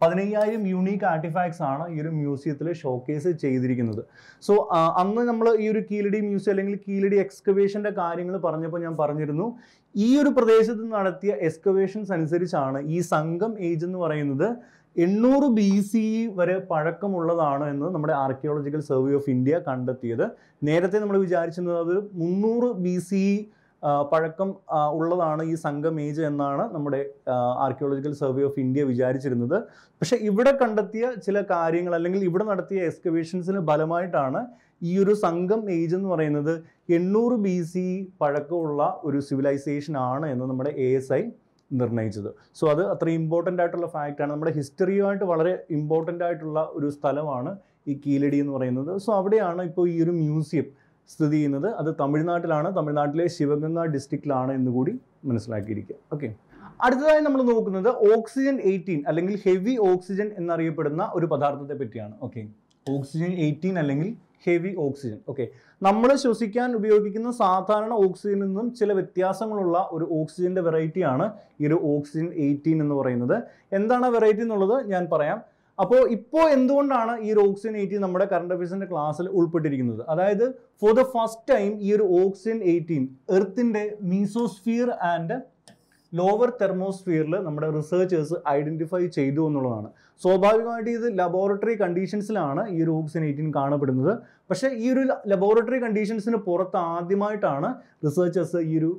പതിനയ്യായിരം യുണീക്ക് ആർട്ടിഫാക്ട്സ് ആണ് ഈ ഒരു മ്യൂസിയത്തിൽ ഷോക്കേസ് ചെയ്തിരിക്കുന്നത്. സോ അന്ന് നമ്മൾ ഈ ഒരു കീലടി മ്യൂസിയം അല്ലെങ്കിൽ കീലടി എക്സ്കവേഷന്റെ കാര്യങ്ങൾ പറഞ്ഞപ്പോൾ ഞാൻ പറഞ്ഞിരുന്നു ഈ ഒരു പ്രദേശത്ത് നടത്തിയ എക്സ്കവേഷൻസ് അനുസരിച്ചാണ് ഈ സംഘം ഏജ് എന്ന് പറയുന്നത് എണ്ണൂറ് ബി സി വരെ പഴക്കമുള്ളതാണ് എന്ന് നമ്മുടെ ആർക്കിയോളജിക്കൽ സർവേ ഓഫ് ഇന്ത്യ കണ്ടെത്തിയത്. നേരത്തെ നമ്മൾ വിചാരിച്ചിരുന്നത് മുന്നൂറ് ബി സി പഴക്കം ഉള്ളതാണ് ഈ സംഘം ഏജ് എന്നാണ് നമ്മുടെ ആർക്കിയോളജിക്കൽ സർവേ ഓഫ് ഇന്ത്യ വിചാരിച്ചിരുന്നത്. പക്ഷേ ഇവിടെ കണ്ടെത്തിയ ചില കാര്യങ്ങൾ അല്ലെങ്കിൽ ഇവിടെ നടത്തിയ എക്സ്കവേഷൻസിന് ഫലമായിട്ടാണ് ഈ ഒരു സംഘം ഏജ് എന്ന് പറയുന്നത്. എണ്ണൂറ് ബി സി പഴക്കമുള്ള ഒരു സിവിലൈസേഷൻ ആണ് എന്ന് നമ്മുടെ എ എസ് ഐ നിർണയിച്ചത്. സോ അത് അത്ര ഇമ്പോർട്ടന്റ് ആയിട്ടുള്ള ഫാക്റ്റാണ് നമ്മുടെ ഹിസ്റ്ററിയുമായിട്ട് വളരെ ഇമ്പോർട്ടന്റ് ആയിട്ടുള്ള ഒരു സ്ഥലമാണ് ഈ കീലടി എന്ന് പറയുന്നത്. സോ അവിടെയാണ് ഇപ്പോൾ ഈ ഒരു മ്യൂസിയം സ്ഥിതി ചെയ്യുന്നത് അത് തമിഴ്നാട്ടിലാണ്. തമിഴ്നാട്ടിലെ ശിവഗംഗ ഡിസ്ട്രിക്റ്റിലാണ് എന്ന് കൂടി മനസ്സിലാക്കിയിരിക്കുക. ഓക്കെ അടുത്തതായി നമ്മൾ നോക്കുന്നത് ഓക്സിജൻ എയ്റ്റീൻ അല്ലെങ്കിൽ ഹെവി ഓക്സിജൻ എന്നറിയപ്പെടുന്ന ഒരു പദാർത്ഥത്തെ പറ്റിയാണ്. ഓക്കെ ഓക്സിജൻ എയ്റ്റീൻ അല്ലെങ്കിൽ ഹെവി ഓക്സിജൻ ഓക്കെ നമ്മൾ ശ്വസിക്കാൻ ഉപയോഗിക്കുന്ന സാധാരണ ഓക്സിജനിൽ നിന്നും ചില വ്യത്യാസങ്ങളുള്ള ഒരു ഓക്സിജന്റെ വെറൈറ്റിയാണ് ഈ ഒരു ഓക്സിജൻ എയ്റ്റീൻ എന്ന് പറയുന്നത്. എന്താണ് വെറൈറ്റി എന്നുള്ളത് ഞാൻ പറയാം. അപ്പോൾ ഇപ്പോൾ എന്തുകൊണ്ടാണ് ഈ ഒരു ഓക്സിജൻ എയ്റ്റീൻ നമ്മുടെ കറണ്ട് അഫയേഴ്സിന്റെ ക്ലാസ്സിൽ ഉൾപ്പെട്ടിരിക്കുന്നത്? അതായത് ഫോർ ദ ഫസ്റ്റ് ടൈം ഈ ഒരു ഓക്സിജൻ എയ്റ്റീൻ എർത്തിന്റെ മീസോസ്ഫിയർ ആൻഡ് ലോവർ തെർമോസ്ഫിയറിൽ നമ്മുടെ റിസർച്ചേഴ്സ് ഐഡന്റിഫൈ ചെയ്തു എന്നുള്ളതാണ്. സ്വാഭാവികമായിട്ട് ഇത് ലബോറട്ടറി കണ്ടീഷൻസിലാണ് ഈ ഒരു ഓക്സിജൻ എയ്റ്റീൻ കാണപ്പെടുന്നത്. പക്ഷേ ഈ ഒരു ലബോറട്ടറി കണ്ടീഷൻസിന് പുറത്ത് ആദ്യമായിട്ടാണ് റിസർച്ചേഴ്സ് ഈ ഒരു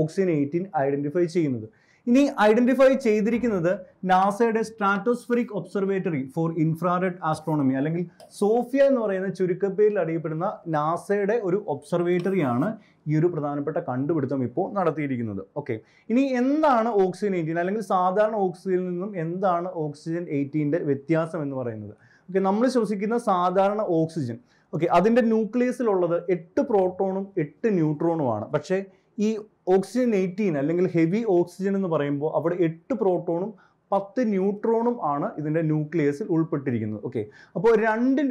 ഓക്സിജൻ എയ്റ്റീൻ ഐഡന്റിഫൈ ചെയ്യുന്നത്. ഇനി ഐഡന്റിഫൈ ചെയ്തിരിക്കുന്നത് നാസയുടെ stratospheric observatory for infrared astronomy അല്ലെങ്കിൽ സോഫിയ എന്ന് പറയുന്ന ചുരുക്കപ്പേരിൽ അറിയപ്പെടുന്ന നാസയുടെ ഒരു ഒബ്സർവേറ്ററിയാണ് ഈ ഒരു പ്രധാനപ്പെട്ട കണ്ടുപിടുത്തം ഇപ്പോൾ നടത്തിയിരിക്കുന്നത്. ഓക്കെ ഇനി എന്താണ് ഓക്സിജൻ എയ്റ്റീൻ അല്ലെങ്കിൽ സാധാരണ ഓക്സിജനിൽ നിന്നും എന്താണ് ഓക്സിജൻ എയ്റ്റീന്റെ വ്യത്യാസം എന്ന് പറയുന്നത്? ഓക്കെ നമ്മൾ ശ്വസിക്കുന്ന സാധാരണ ഓക്സിജൻ ഓക്കെ അതിന്റെ ന്യൂക്ലിയസിലുള്ളത് എട്ട് പ്രോട്ടോണും എട്ട് ന്യൂട്രോണുമാണ് പക്ഷേ ഈ ഓക്സിജൻ എയ്റ്റീൻ അല്ലെങ്കിൽ ഹെവി ഓക്സിജൻ എന്ന് പറയുമ്പോൾ അവിടെ എട്ട് പ്രോട്ടോണും പത്ത് ന്യൂട്രോണും ആണ് ഇതിന്റെ ന്യൂക്ലിയസിൽ ഉൾപ്പെട്ടിരിക്കുന്നത്. ഓക്കെ. അപ്പോൾ രണ്ട്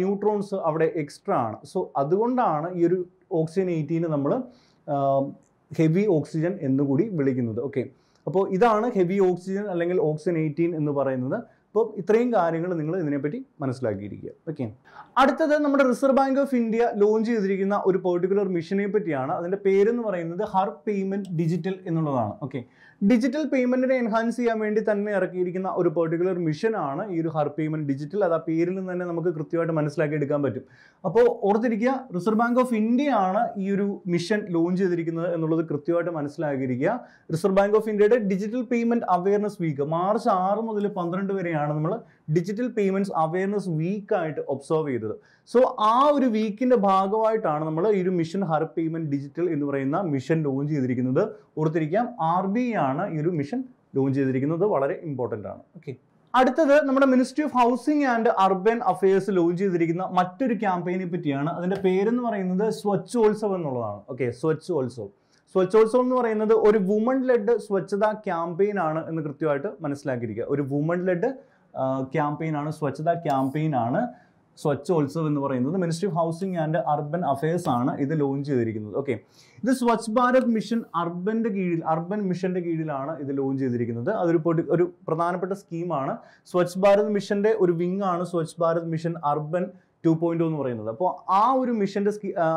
ന്യൂട്രോൺസ് അവിടെ എക്സ്ട്രാ ആണ്. സോ അതുകൊണ്ടാണ് ഈ ഒരു ഓക്സിജൻ എയ്റ്റീന് നമ്മൾ ഹെവി ഓക്സിജൻ എന്നുകൂടി വിളിക്കുന്നത്. ഓക്കെ. അപ്പോൾ ഇതാണ് ഹെവി ഓക്സിജൻ അല്ലെങ്കിൽ ഓക്സിജൻ എയ്റ്റീൻ എന്ന് പറയുന്നത്. അപ്പോൾ ഇത്രയും കാര്യങ്ങൾ നിങ്ങൾ ഇതിനെപ്പറ്റി മനസ്സിലാക്കിയിരിക്കുക. ഓക്കെ അടുത്തത് നമ്മുടെ reserve bank of India launch ചെയ്തിരിക്കുന്ന ഒരു പെർട്ടിക്കുലർ മിഷനെ പറ്റിയാണ് അതിന്റെ പേരെന്ന് പറയുന്നത് ഹർ പേയ്മെന്റ് ഡിജിറ്റൽ എന്നുള്ളതാണ്. ഓക്കെ ഡിജിറ്റൽ പേയ്മെന്റിനെ എൻഹാൻസ് ചെയ്യാൻ വേണ്ടി തന്നെ ഇറക്കിയിരിക്കുന്ന ഒരു പെർട്ടിക്കുലർ മിഷനാണ് ഈ ഒരു ഹർ പേയ്മെന്റ് ഡിജിറ്റൽ അത് ആ പേരിൽ നിന്ന് തന്നെ നമുക്ക് കൃത്യമായിട്ട് മനസ്സിലാക്കി എടുക്കാൻ പറ്റും. അപ്പോൾ ഓർത്തിരിക്കുക റിസർവ് ബാങ്ക് ഓഫ് ഇന്ത്യയാണ് ഈ ഒരു മിഷൻ ലോഞ്ച് ചെയ്തിരിക്കുന്നത് എന്നുള്ളത് കൃത്യമായിട്ട് മനസ്സിലാക്കിയിരിക്കുക. റിസർവ് ബാങ്ക് ഓഫ് ഇന്ത്യയുടെ digital payment awareness week March ആറ് മുതൽ പന്ത്രണ്ട് വരെയാണ് നമ്മൾ ഡിജിറ്റൽ പേയ്മെന്റ്സ് അവയർനെസ് വീക്കായിട്ട് ഒബ്സർവ് ചെയ്തത്. സോ ആ ഒരു വീക്കിന്റെ ഭാഗമായിട്ടാണ് നമ്മൾ ഈ ഒരു മിഷൻ ഹർ പേയ്മെന്റ് ഡിജിറ്റൽ എന്ന് പറയുന്ന മിഷൻ ലോഞ്ച് ചെയ്തിരിക്കുന്നത്. ഓർത്തിരിക്കാം ആർ ബി ഈ ഒരു മിഷൻ ലോഞ്ച് ചെയ്തിരിക്കുന്നത്. വളരെ ഇമ്പോർട്ടന്റ് ആണ്. ഓക്കെ അടുത്തത് നമ്മുടെ ministry of housing and urban affairs launch ചെയ്തിരിക്കുന്ന മറ്റൊരു ക്യാമ്പയിനെ പറ്റിയാണ്. അതിന്റെ പേരെന്ന് പറയുന്നത് സ്വച്ഛോത്സവ് എന്നുള്ളതാണ്. ഓക്കെ സ്വച്ഛോത്സവ്. സ്വച്ഛോത്സവം എന്ന് പറയുന്നത് ഒരു വുമൺ ലെഡ് സ്വച്ഛതാ ക്യാമ്പയിൻ ആണ് എന്ന് കൃത്യമായിട്ട് മനസ്സിലാക്കിയിരിക്കുക. ഒരു വുമൺ ലെഡ് ക്യാമ്പയിൻ ആണ് സ്വച്ഛതാ ക്യാമ്പയിൻ ആണ്. സ്വച്ഛോത്സവ് എന്ന് പറയുന്നത് ministry of housing and urban affairs ആണ് ഇത് ലോഞ്ച് ചെയ്തിരിക്കുന്നത്. ഓക്കെ ഇത് സ്വച്ഛ് ഭാരത് മിഷൻ അർബന്റെ കീഴിൽ അർബൻ മിഷന്റെ കീഴിലാണ് ഇത് ലോഞ്ച് ചെയ്തിരിക്കുന്നത്. അതൊരു ഒരു പ്രധാനപ്പെട്ട സ്കീമാണ് സ്വച്ഛ് ഭാരത് മിഷന്റെ ഒരു വിങ് ആണ് Swachh Bharat mission urban two point എന്ന് പറയുന്നത്. അപ്പോൾ ആ ഒരു മിഷന്റെ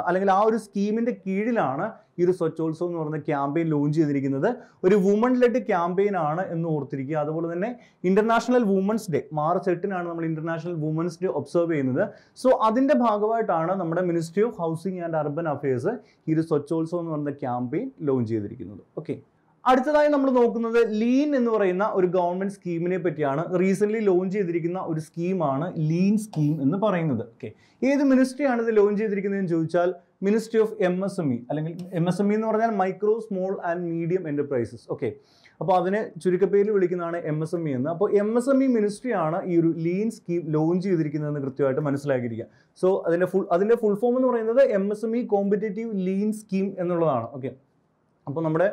അല്ലെങ്കിൽ ആ ഒരു സ്കീമിന്റെ കീഴിലാണ് ഈ ഒരു സ്വച്ഛോത്സവം എന്ന് പറയുന്ന ക്യാമ്പയിൻ ലോഞ്ച് ചെയ്തിരിക്കുന്നത്. ഒരു വുമൺ ലെഡ് ക്യാമ്പയിൻ ആണ് എന്ന് ഓർത്തിരിക്കുക. അതുപോലെ തന്നെ ഇന്റർനാഷണൽ വുമൻസ് ഡേ മാർച്ച് എട്ടിനാണ് നമ്മൾ ഇന്റർനാഷണൽ വുമൻസ് ഡേ ഒബ്സർവ് ചെയ്യുന്നത്. സോ അതിന്റെ ഭാഗമായിട്ടാണ് നമ്മുടെ ministry of housing and urban affairs ഈ ഒരു സ്വച്ഛോത്സവം എന്ന് പറയുന്ന ക്യാമ്പയിൻ ലോഞ്ച് ചെയ്തിരിക്കുന്നത്. ഓക്കെ അടുത്തതായി നമ്മൾ നോക്കുന്നത് ലീൻ എന്ന് പറയുന്ന ഒരു ഗവൺമെന്റ് സ്കീമിനെ പറ്റിയാണ്. റീസെന്റ് ലോഞ്ച് ചെയ്തിരിക്കുന്ന ഒരു സ്കീമാണ് ലീൻ സ്കീം എന്ന് പറയുന്നത്. ഓക്കെ ഏത് മിനിസ്ട്രിയാണ് ഇത് ലോഞ്ച് ചെയ്തിരിക്കുന്നതെന്ന് ചോദിച്ചാൽ ministry of M S M E അല്ലെങ്കിൽ എം എസ് എം ഇ എന്ന് പറഞ്ഞാൽ micro small and medium enterprises okay അപ്പോൾ അതിനെ ചുരുക്കപ്പേരിൽ വിളിക്കുന്നതാണ് എം എസ് എം ഇ എന്ന്. അപ്പോൾ എം എസ് എം ഇ മിനിസ്ട്രിയാണ് ഈ ഒരു ലീൻ സ്കീം ലോഞ്ച് ചെയ്തിരിക്കുന്നതെന്ന് കൃത്യമായിട്ട് മനസ്സിലാക്കിയിരിക്കുക. സോ അതിന്റെ ഫുൾ അതിന്റെ ഫുൾ ഫോം എന്ന് പറയുന്നത് M S M E competitive lean scheme എന്നുള്ളതാണ്. ഓക്കെ അപ്പോൾ നമ്മുടെ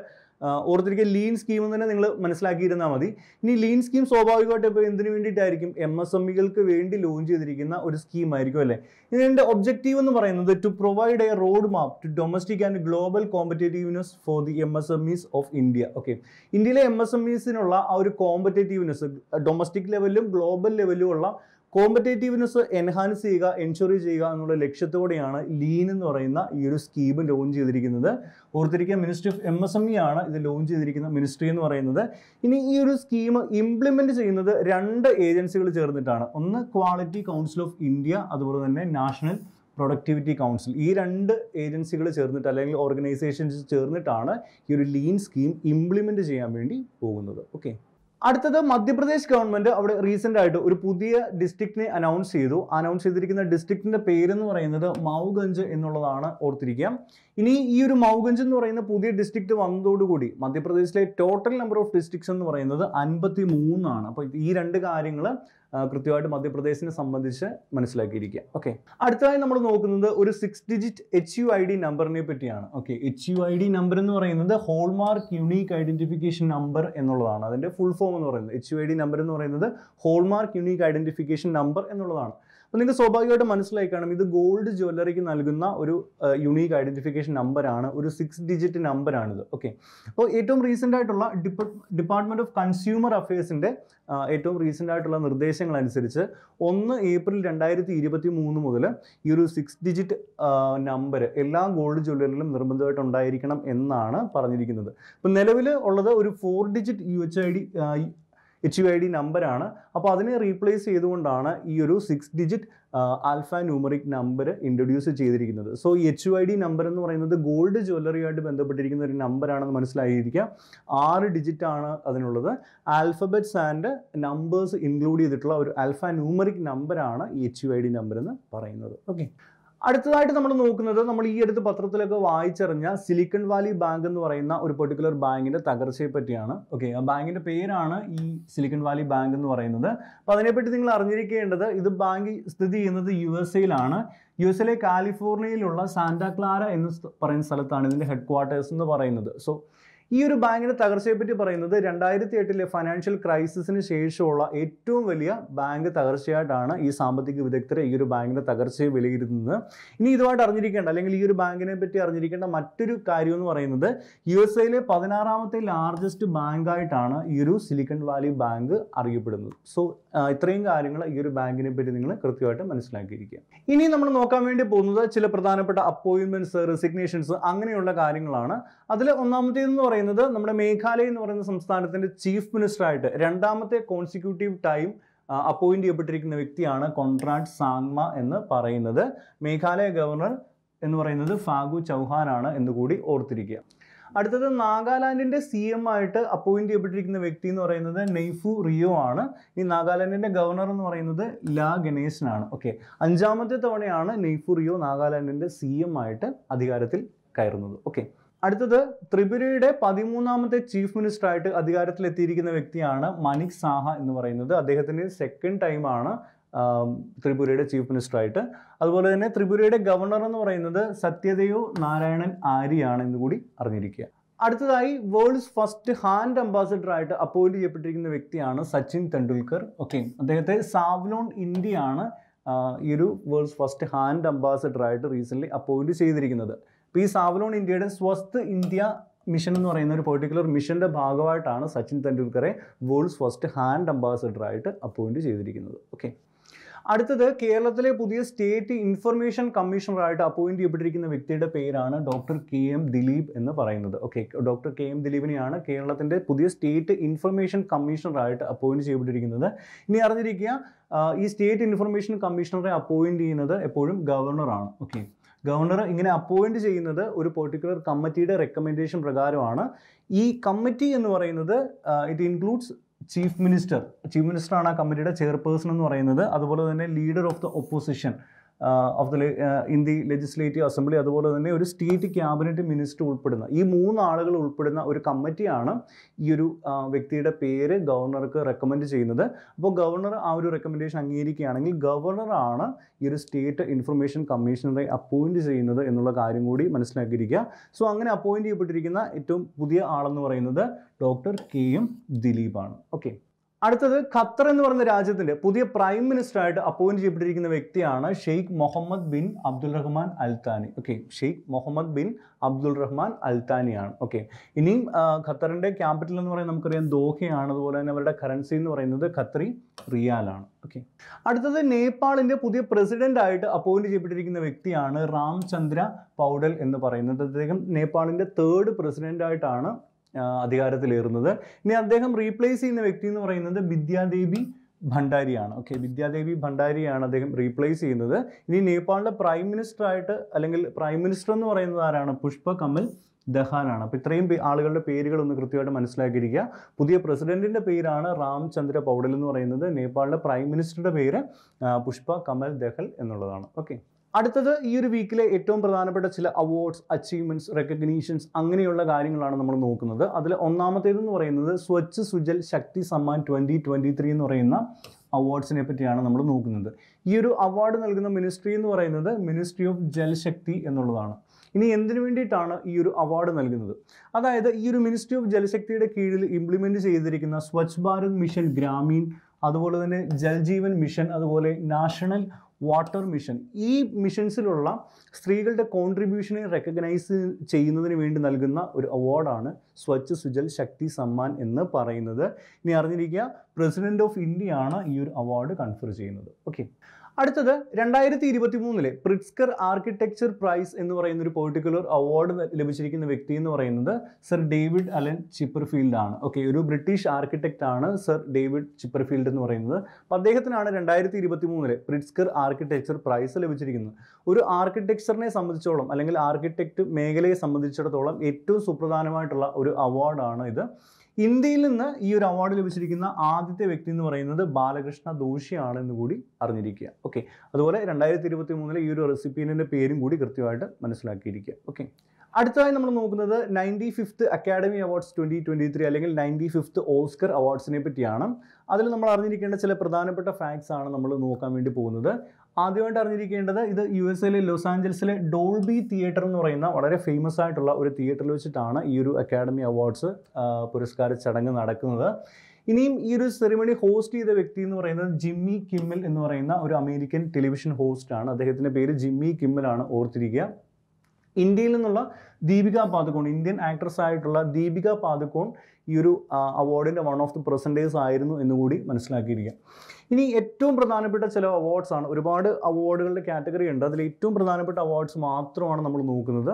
ഓർത്തിരിക്കുക ലീൻ സ്കീം തന്നെ നിങ്ങൾ മനസ്സിലാക്കിയിരുന്നാൽ മതി. ഇനി ലീൻ സ്കീം സ്വാഭാവികമായിട്ട് ഇപ്പോൾ എന്തിനു വേണ്ടിയിട്ടായിരിക്കും? എം എസ് എം ഇകൾക്ക് വേണ്ടി ലോഞ്ച് ചെയ്തിരിക്കുന്ന ഒരു സ്കീം ആയിരിക്കും അല്ലേ? ഇതിന്റെ ഒബ്ജക്റ്റീവ് എന്ന് പറയുന്നത് to provide a road map to domestic and global competitiveness for the M S M Es of India okay ഇന്ത്യയിലെ എം എസ് എം ഇസിനുള്ള ആ ഒരു കോമ്പറ്റേറ്റീവ്നെസ് ഡൊമസ്റ്റിക് ലെവലിലും ഗ്ലോബൽ ലെവലിലും ഉള്ള കോമ്പറ്റേറ്റീവ്നെസ് എൻഹാൻസ് ചെയ്യുക എൻഷുർ ചെയ്യുക എന്നുള്ള ലക്ഷ്യത്തോടെയാണ് ലീൻ എന്ന് പറയുന്ന ഈ ഒരു സ്കീം ലോഞ്ച് ചെയ്തിരിക്കുന്നത്. ഓർത്തിരിക്കുക ministry of M S M E ആണ് ഇത് ലോഞ്ച് ചെയ്തിരിക്കുന്ന മിനിസ്ട്രി എന്ന് പറയുന്നത്. ഇനി ഈ ഒരു സ്കീം ഇംപ്ലിമെന്റ് ചെയ്യുന്നത് രണ്ട് ഏജൻസികൾ ചേർന്നിട്ടാണ്. ഒന്ന് ക്വാളിറ്റി കൗൺസിൽ ഓഫ് ഇന്ത്യ അതുപോലെ തന്നെ നാഷണൽ പ്രൊഡക്ടിവിറ്റി കൗൺസിൽ ഈ രണ്ട് ഏജൻസികൾ ചേർന്നിട്ട് അല്ലെങ്കിൽ ഓർഗനൈസേഷൻസ് ചേർന്നിട്ടാണ് ഈ ഒരു ലീൻ സ്കീം ഇംപ്ലിമെന്റ് ചെയ്യാൻ വേണ്ടി പോകുന്നത്. ഓക്കെ അടുത്തത് മധ്യപ്രദേശ് ഗവൺമെന്റ് അവിടെ റീസെന്റ് ആയിട്ട് ഒരു പുതിയ ഡിസ്ട്രിക്റ്റിനെ അനൗൺസ് ചെയ്തു. അനൗൺസ് ചെയ്തിരിക്കുന്ന ഡിസ്ട്രിക്റ്റിന്റെ എന്ന് പറയുന്നത് മൗഗഞ്ച് എന്നുള്ളതാണ് ഓർത്തിരിക്കാം ഇനി ഈ ഒരു മൗഗഞ്ച് എന്ന് പറയുന്ന പുതിയ ഡിസ്ട്രിക്ട് വന്നതോടുകൂടി മധ്യപ്രദേശിലെ ടോട്ടൽ നമ്പർ ഓഫ് ഡിസ്ട്രിക്ട്സ് എന്ന് പറയുന്നത് അൻപത്തി മൂന്നാണ് അപ്പോൾ ഈ രണ്ട് കാര്യങ്ങൾ കൃത്യമായിട്ട് മധ്യപ്രദേശിനെ സംബന്ധിച്ച് മനസ്സിലാക്കിയിരിക്കുക. ഓക്കെ. അടുത്തതായി നമ്മൾ നോക്കുന്നത് ഒരു six digit H U I D നമ്പറിനെ പറ്റിയാണ്. Okay. H U I D number എന്ന് പറയുന്നത് ഹോൾമാർക്ക് യുണീക്ക് ഐഡന്റിഫിക്കേഷൻ നമ്പർ എന്നുള്ളതാണ്. അതിന്റെ ഫുൾ ഫോം എന്ന് പറയുന്നത്. H U I D number എന്ന് പറയുന്നത് ഹോൾമാർക്ക് യുണീക്ക് ഐഡന്റിഫിക്കേഷൻ നമ്പർ എന്നുള്ളതാണ്. അപ്പോൾ നിങ്ങൾക്ക് സ്വാഭാവികമായിട്ട് മനസ്സിലായി കാണും ഇത് ഗോൾഡ് ജ്വല്ലറിക്ക് നൽകുന്ന ഒരു യുണീക്ക് ഐഡന്റിഫിക്കേഷൻ നമ്പറാണ് ഒരു സിക്സ് ഡിജിറ്റ് നമ്പറാണിത് ഓക്കെ അപ്പോൾ ഏറ്റവും റീസെന്റ് ആയിട്ടുള്ള ഡിപ്പാർട്ട്മെന്റ് ഓഫ് കൺസ്യൂമർ അഫയേഴ്സിന്റെ ഏറ്റവും റീസെന്റ് ആയിട്ടുള്ള നിർദ്ദേശങ്ങൾ അനുസരിച്ച് ഒന്ന് ഏപ്രിൽ രണ്ടായിരത്തി ഇരുപത്തി മൂന്ന് മുതൽ ഈ ഒരു സിക്സ് ഡിജിറ്റ് നമ്പർ എല്ലാ ഗോൾഡ് ജ്വല്ലറിലും നിർബന്ധമായിട്ട് ഉണ്ടായിരിക്കണം എന്നാണ് പറഞ്ഞിരിക്കുന്നത്. അപ്പോൾ നിലവിൽ ഉള്ളത് ഒരു four digit U H I D H U I D നമ്പറാണ് അപ്പോൾ അതിനെ റീപ്ലേസ് ചെയ്തുകൊണ്ടാണ് ഈ ഒരു six digit alphanumeric number introduce ചെയ്തിരിക്കുന്നത്. സോ ഈ H U I D number എന്ന് പറയുന്നത് ഗോൾഡ് ജ്വല്ലറിയുമായിട്ട് ബന്ധപ്പെട്ടിരിക്കുന്ന ഒരു നമ്പറാണെന്ന് മനസ്സിലായിരിക്കാം. ആറ് ഡിജിറ്റ് ആണ് അതിനുള്ളത്. ആൽഫബറ്റ്സ് ആൻഡ് നമ്പേഴ്സ് ഇൻക്ലൂഡ് ചെയ്തിട്ടുള്ള ഒരു ആൽഫ ന്യൂമറിക് നമ്പറാണ് ഈ H U I D number എന്ന് പറയുന്നത്. ഓക്കെ അടുത്തതായിട്ട് നമ്മൾ നോക്കുന്നത് നമ്മൾ ഈ അടുത്ത് പത്രത്തിലൊക്കെ വായിച്ചറിഞ്ഞ സിലിക്കൺ വാലി ബാങ്ക് എന്ന് പറയുന്ന ഒരു പെർട്ടിക്കുലർ ബാങ്കിന്റെ തകർച്ചയെ പറ്റിയാണ്. ഓക്കെ ആ ബാങ്കിന്റെ പേരാണ് ഈ സിലിക്കൺ വാലി ബാങ്ക് എന്ന് പറയുന്നത്. അപ്പോൾ അതിനെപ്പറ്റി നിങ്ങൾ അറിഞ്ഞിരിക്കേണ്ടത് ഇത് ബാങ്ക് സ്ഥിതി ചെയ്യുന്നത് യു എസ് എയിലാണ് യു എസ് എയിലെ കാലിഫോർണിയയിലുള്ള സാന്റാക്ലാര എന്ന് പറയുന്ന സ്ഥലത്താണ് ഇതിന്റെ ഹെഡ് ക്വാർട്ടേഴ്സ് എന്ന് പറയുന്നത്. സോ ഈ ഒരു ബാങ്കിന്റെ തകർച്ചയെ പറ്റി പറയുന്നത് രണ്ടായിരത്തി എട്ടിലെ ഫൈനാൻഷ്യൽ ക്രൈസിസിന് ശേഷമുള്ള ഏറ്റവും വലിയ ബാങ്ക് തകർച്ചയായിട്ടാണ് ഈ സാമ്പത്തിക വിദഗ്ധർ ഈ ഒരു ബാങ്കിന്റെ തകർച്ചയെ വിലയിരുത്തുന്നത്. ഇനി ഇതുമായിട്ട് അറിഞ്ഞിരിക്കേണ്ട അല്ലെങ്കിൽ ഈ ഒരു ബാങ്കിനെ പറ്റി അറിഞ്ഞിരിക്കേണ്ട മറ്റൊരു കാര്യം എന്ന് പറയുന്നത് യു എസ് എയിലെ പതിനാറാമത്തെ ലാർജസ്റ്റ് ബാങ്കായിട്ടാണ് ഈ ഒരു സിലിക്കൺ വാലി ബാങ്ക് അറിയപ്പെടുന്നത്. സോ ഇത്രയും കാര്യങ്ങൾ ഈ ഒരു ബാങ്കിനെ പറ്റി നിങ്ങൾ കൃത്യമായിട്ട് മനസ്സിലാക്കിയിരിക്കുക. ഇനി നമ്മൾ നോക്കാൻ വേണ്ടി പോകുന്നത് ചില പ്രധാനപ്പെട്ട അപ്പോയിൻമെന്റ്സ് റെസിഗ്നേഷൻസ് അങ്ങനെയുള്ള കാര്യങ്ങളാണ്. അതിൽ ഒന്നാമത്തേതെന്ന് പറയുന്നത് നമ്മുടെ മേഘാലയ എന്ന് പറയുന്ന സംസ്ഥാനത്തിന്റെ ചീഫ് മിനിസ്റ്ററായിട്ട് രണ്ടാമത്തെ കോൺസിക്യൂട്ടീവ് ടൈം അപ്പോയിന്റ് ചെയ്യപ്പെട്ടിരിക്കുന്ന വ്യക്തിയാണ് കോൺട്രാക്ട് സാങ്മ എന്ന് പറയുന്നത്. മേഘാലയ ഗവർണർ എന്ന് പറയുന്നത് ഫാഗു ചൗഹാനാണ് എന്ന് കൂടി ഓർത്തിരിക്കുക. അടുത്തത് നാഗാലാൻഡിന്റെ സി എം ആയിട്ട് അപ്പോയിന്റ് ചെയ്യപ്പെട്ടിരിക്കുന്ന വ്യക്തി എന്ന് പറയുന്നത് നെയ്ഫു റിയോ ആണ്. ഈ നാഗാലാൻഡിന്റെ ഗവർണർ എന്ന് പറയുന്നത് ലാ ഗണേശനാണ്. ഓക്കെ. അഞ്ചാമത്തെ തവണയാണ് നെയ്ഫു റിയോ നാഗാലാൻഡിന്റെ സി എം ആയിട്ട് അധികാരത്തിൽ കയറുന്നത്. ഓക്കെ. അടുത്തത് ത്രിപുരയുടെ പതിമൂന്നാമത്തെ ചീഫ് അധികാരത്തിൽ എത്തിയിരിക്കുന്ന വ്യക്തിയാണ് മനിക് സാഹ എന്ന് പറയുന്നത്. അദ്ദേഹത്തിന്റെ സെക്കൻഡ് ടൈമാണ് ത്രിപുരയുടെ ചീഫ് മിനിസ്റ്റർ ആയിട്ട്. അതുപോലെ തന്നെ ത്രിപുരയുടെ ഗവർണർ എന്ന് പറയുന്നത് സത്യദേവ് നാരായണൻ ആര്യാണ് എന്ന് കൂടി അറിഞ്ഞിരിക്കുക. അടുത്തതായി വേൾഡ്സ് ഫസ്റ്റ് ഹാൻഡ് അംബാസിഡർ ആയിട്ട് അപ്പോയിന്റ് ചെയ്യപ്പെട്ടിരിക്കുന്ന വ്യക്തിയാണ് സച്ചിൻ തെണ്ടുൽക്കർ ഓക്കെ അദ്ദേഹത്തെ സാവ്ലോൺ ഇന്ത്യയാണ് ഈ ഒരു വേൾഡ്സ് ഫസ്റ്റ് ഹാൻഡ് അംബാസിഡർ ആയിട്ട് റീസെന്റ് അപ്പോയിന്റ് ചെയ്തിരിക്കുന്നത്. അപ്പോൾ ഈ സാവലോൺ ഇന്ത്യയുടെ സ്വസ്ഥ് ഇന്ത്യ മിഷൻ എന്ന് പറയുന്ന ഒരു പെർട്ടിക്കുലർ മിഷന്റെ ഭാഗമായിട്ടാണ് സച്ചിൻ തെണ്ടുൽക്കറെ വേൾഡ്സ് ഫസ്റ്റ് ഹാൻഡ് അംബാസിഡർ ആയിട്ട് അപ്പോയിന്റ് ചെയ്തിരിക്കുന്നത്. ഓക്കെ അടുത്തത് കേരളത്തിലെ പുതിയ സ്റ്റേറ്റ് ഇൻഫർമേഷൻ കമ്മീഷണറായിട്ട് അപ്പോയിന്റ് ചെയ്യപ്പെട്ടിരിക്കുന്ന വ്യക്തിയുടെ പേരാണ് ഡോക്ടർ കെ എം ദിലീപ് എന്ന് പറയുന്നത്. ഓക്കെ ഡോക്ടർ കെ എം ദിലീപിനെയാണ് കേരളത്തിന്റെ പുതിയ സ്റ്റേറ്റ് ഇൻഫർമേഷൻ കമ്മീഷണറായിട്ട് അപ്പോയിന്റ് ചെയ്യപ്പെട്ടിരിക്കുന്നത്. ഇനി അറിഞ്ഞിരിക്കുക ഈ സ്റ്റേറ്റ് ഇൻഫർമേഷൻ കമ്മീഷണറെ അപ്പോയിന്റ് ചെയ്യുന്നത് എപ്പോഴും ഗവർണറാണ് ഓക്കെ ഗവർണർ ഇങ്ങനെ അപ്പോയിന്റ് ചെയ്യുന്നത് ഒരു പെർട്ടിക്കുലർ കമ്മിറ്റിയുടെ റെക്കമെൻഡേഷൻ പ്രകാരമാണ്. ഈ കമ്മിറ്റി എന്ന് പറയുന്നത് it includes chief minister chief minister ആണ് ആ കമ്മിറ്റിയുടെ ചെയർപേഴ്സൺ എന്ന് പറയുന്നത്. അതുപോലെ തന്നെ leader of the opposition of the in the legislative assembly അതുപോലെ തന്നെ ഒരു സ്റ്റേറ്റ് ക്യാബിനറ്റ് മിനിസ്റ്റർ ഉൾപ്പെടുന്ന ഈ മൂന്ന് ആളുകൾ ഉൾപ്പെടുന്ന ഒരു കമ്മിറ്റിയാണ് ഈ ഒരു വ്യക്തിയുടെ പേര് ഗവർണർക്ക് റെക്കമെൻഡ് ചെയ്യുന്നത്. അപ്പോൾ ഗവർണർ ആ ഒരു റെക്കമെൻഡേഷൻ അംഗീകരിക്കുകയാണെങ്കിൽ ഗവർണറാണ് ഈ ഒരു സ്റ്റേറ്റ് ഇൻഫർമേഷൻ കമ്മീഷണറെ അപ്പോയിന്റ് ചെയ്യുന്നത് എന്നുള്ള കാര്യം കൂടി മനസ്സിലാക്കിയിരിക്കുക. സോ അങ്ങനെ അപ്പോയിന്റ് ചെയ്യപ്പെട്ടിരിക്കുന്ന ഏറ്റവും പുതിയ ആളെന്ന് പറയുന്നത് ഡോക്ടർ കെ എം ദിലീപാണ്. ഓക്കെ അടുത്തത് ഖത്തർ എന്ന് പറയുന്ന രാജ്യത്തിന്റെ പുതിയ പ്രൈം മിനിസ്റ്റർ ആയിട്ട് അപ്പോയിന്റ് ചെയ്യപ്പെട്ടിരിക്കുന്ന വ്യക്തിയാണ് Sheikh Mohammed bin Abdul Rahman Al Thani. Okay Sheikh Mohammed bin Abdul Rahman അൽത്താനിയാണ്. Okay ഇനിയും ഖത്തറിന്റെ ക്യാപിറ്റൽ എന്ന് പറയുന്നത് നമുക്കറിയാം ദോഹയാണ്. അതുപോലെ തന്നെ അവരുടെ കറൻസി എന്ന് പറയുന്നത് ഖത്തറി റിയാലാണ്. ഓക്കെ അടുത്തത് നേപ്പാളിന്റെ പുതിയ പ്രസിഡന്റ് ആയിട്ട് അപ്പോയിന്റ് ചെയ്യപ്പെട്ടിരിക്കുന്ന വ്യക്തിയാണ് രാംചന്ദ്ര പൗഡൽ എന്ന് പറയുന്നത്. അദ്ദേഹം നേപ്പാളിന്റെ തേർഡ് പ്രസിഡന്റ് ആയിട്ടാണ് അധികാരത്തിലേറുന്നത്. ഇനി അദ്ദേഹം റീപ്ലേസ് ചെയ്യുന്ന വ്യക്തി എന്ന് പറയുന്നത് വിദ്യാദേവി ഭണ്ഡാരിയാണ്. ഓക്കെ വിദ്യാദേവി ഭണ്ഡാരിയാണ് അദ്ദേഹം റീപ്ലേസ് ചെയ്യുന്നത്. ഇനി നേപ്പാളിലെ പ്രൈം മിനിസ്റ്റർ ആയിട്ട് അല്ലെങ്കിൽ പ്രൈം മിനിസ്റ്റർ എന്ന് പറയുന്നത് ആരാണ്? പുഷ്പ കമൽ ദഹാനാണ്. അപ്പോൾ ഇത്രയും ആളുകളുടെ പേരുകൾ ഒന്ന് കൃത്യമായിട്ട് മനസ്സിലാക്കിയിരിക്കുക. പുതിയ പ്രസിഡന്റിന്റെ പേരാണ് രാംചന്ദ്ര പൗഡൽ എന്ന് പറയുന്നത്. നേപ്പാളിലെ പ്രൈം മിനിസ്റ്ററുടെ പേര് പുഷ്പ കമൽ ദഹൽ എന്നുള്ളതാണ്. ഓക്കെ അടുത്തത് ഈ ഒരു വീക്കിലെ ഏറ്റവും പ്രധാനപ്പെട്ട ചില അവാർഡ്സ് അച്ചീവ്മെന്റ്സ് റെക്കഗ്നീഷൻസ് അങ്ങനെയുള്ള കാര്യങ്ങളാണ് നമ്മൾ നോക്കുന്നത്. അതിൽ ഒന്നാമത്തേതെന്ന് പറയുന്നത് Swachh Sujal Shakti Samman twenty twenty three എന്ന് പറയുന്ന അവാർഡ്സിനെ പറ്റിയാണ് നമ്മൾ നോക്കുന്നത്. ഈ ഒരു അവാർഡ് നൽകുന്ന മിനിസ്ട്രി എന്ന് പറയുന്നത് മിനിസ്ട്രി ഓഫ് ജലശക്തി എന്നുള്ളതാണ്. ഇനി എന്തിനു വേണ്ടിയിട്ടാണ് ഈ ഒരു അവാർഡ് നൽകുന്നത്? അതായത് ഈ ഒരു മിനിസ്ട്രി ഓഫ് ജലശക്തിയുടെ കീഴിൽ ഇംപ്ലിമെന്റ് ചെയ്തിരിക്കുന്ന സ്വച്ഛ് ഭാരത് മിഷൻ ഗ്രാമീൺ അതുപോലെ തന്നെ ജൽജീവൻ മിഷൻ അതുപോലെ നാഷണൽ വാട്ടർ മിഷൻ. ഈ മിഷൻസിലുള്ള സ്ത്രീകളുടെ കോൺട്രിബ്യൂഷനെ റെക്കഗ്നൈസ് ചെയ്യുന്നതിന് വേണ്ടി നൽകുന്ന ഒരു അവാർഡാണ് സ്വച്ഛ് സുജൽ ശക്തി സമ്മാൻ എന്ന് പറയുന്നത്. ഇനി അറിഞ്ഞിരിക്കുക പ്രസിഡന്റ് ഓഫ് ഇന്ത്യയാണ് ഈ ഒരു അവാർഡ് കൺഫർ ചെയ്യുന്നത്. ഓക്കെ അടുത്തത് രണ്ടായിരത്തി ഇരുപത്തി മൂന്നിലെ പ്രിറ്റ്സ്കർ ആർക്കിടെക്ചർ പ്രൈസ് എന്ന് പറയുന്ന ഒരു പെർട്ടിക്കുലർ അവാർഡ് ലഭിച്ചിരിക്കുന്ന വ്യക്തി എന്ന് പറയുന്നത് സർ ഡേവിഡ് അലൻ ചിപ്പർഫീൽഡ് ആണ്. ഓക്കെ ഒരു ബ്രിട്ടീഷ് ആർക്കിടെക്റ്റ് ആണ് സർ ഡേവിഡ് ചിപ്പർഫീൽഡ് എന്ന് പറയുന്നത്. അപ്പോൾ അദ്ദേഹത്തിനാണ് രണ്ടായിരത്തി ഇരുപത്തി മൂന്നിലെ പ്രിറ്റ്സ്കർ ആർക്കിടെക്ചർ പ്രൈസ് ലഭിച്ചിരിക്കുന്നത്. ഒരു ആർക്കിടെക്ചറിനെ സംബന്ധിച്ചോളം അല്ലെങ്കിൽ ആർക്കിടെക്ട് മേഖലയെ സംബന്ധിച്ചിടത്തോളം ഏറ്റവും സുപ്രധാനമായിട്ടുള്ള ഒരു അവാർഡാണ് ഇത്. ഇന്ത്യയിൽ നിന്ന് ഈ ഒരു അവാർഡ് ലഭിച്ചിരിക്കുന്ന ആദ്യത്തെ വ്യക്തി എന്ന് പറയുന്നത് ബാലകൃഷ്ണ ദോഷിയാണ് എന്ന് കൂടി അറിഞ്ഞിരിക്കുക. ഓക്കെ അതുപോലെ രണ്ടായിരത്തി ഇരുപത്തി മൂന്നിലെ ഈ ഒരു റെസിപ്പീനിന്റെ പേരും കൂടി കൃത്യമായിട്ട് മനസ്സിലാക്കിയിരിക്കുക. ഓക്കെ അടുത്തതായി നമ്മൾ നോക്കുന്നത് ninety fifth Academy Awards twenty twenty three അല്ലെങ്കിൽ നയന്റി ഫിഫ്ത്ത് ഓസ്കർ അവാർഡ്സിനെ പറ്റിയാണ്. അതിൽ നമ്മൾ അറിഞ്ഞിരിക്കേണ്ട ചില പ്രധാനപ്പെട്ട ഫാക്ട്സ് ആണ് നമ്മൾ നോക്കാൻ വേണ്ടി പോകുന്നത്. ആദ്യമായിട്ട് അറിഞ്ഞിരിക്കേണ്ടത് ഇത് യു എസ് എയിലെ ലോസ് ആഞ്ചൽസിലെ ഡോൾബി തിയേറ്റർ എന്ന് പറയുന്ന വളരെ ഫേമസ് ആയിട്ടുള്ള ഒരു തിയേറ്ററിൽ വെച്ചിട്ടാണ് ഈ ഒരു അക്കാഡമി അവാർഡ്സ് പുരസ്കാര ചടങ്ങ് നടക്കുന്നത്. ഇനിയും ഈ ഒരു സെറിമണി ഹോസ്റ്റ് ചെയ്ത വ്യക്തി എന്ന് പറയുന്നത് ജിമ്മി കിമ്മൽ എന്ന് പറയുന്ന ഒരു അമേരിക്കൻ ടെലിവിഷൻ ഹോസ്റ്റ് ആണ്. അദ്ദേഹത്തിന്റെ പേര് ജിമ്മി കിമ്മൽ ആണ് ഓർത്തിരിക്കുക. ഇന്ത്യയിൽ നിന്നുള്ള ദീപിക പാതുക്കോൺ ഇന്ത്യൻ ആക്ട്രസ് ആയിട്ടുള്ള ദീപിക പാതുക്കോൺ ഈ ഒരു അവാർഡിന്റെ വൺ ഓഫ് ദി പ്രസന്റേഴ്സ് ആയിരുന്നു എന്നുകൂടി മനസ്സിലാക്കിയിരിക്കുക ഇനി ഏറ്റവും പ്രധാനപ്പെട്ട ചില അവാർഡ്സ് ആണ്. ഒരുപാട് അവാർഡുകളുടെ കാറ്റഗറി ഉണ്ട്. അതിൽ ഏറ്റവും പ്രധാനപ്പെട്ട അവാർഡ്സ് മാത്രമാണ് നമ്മൾ നോക്കുന്നത്.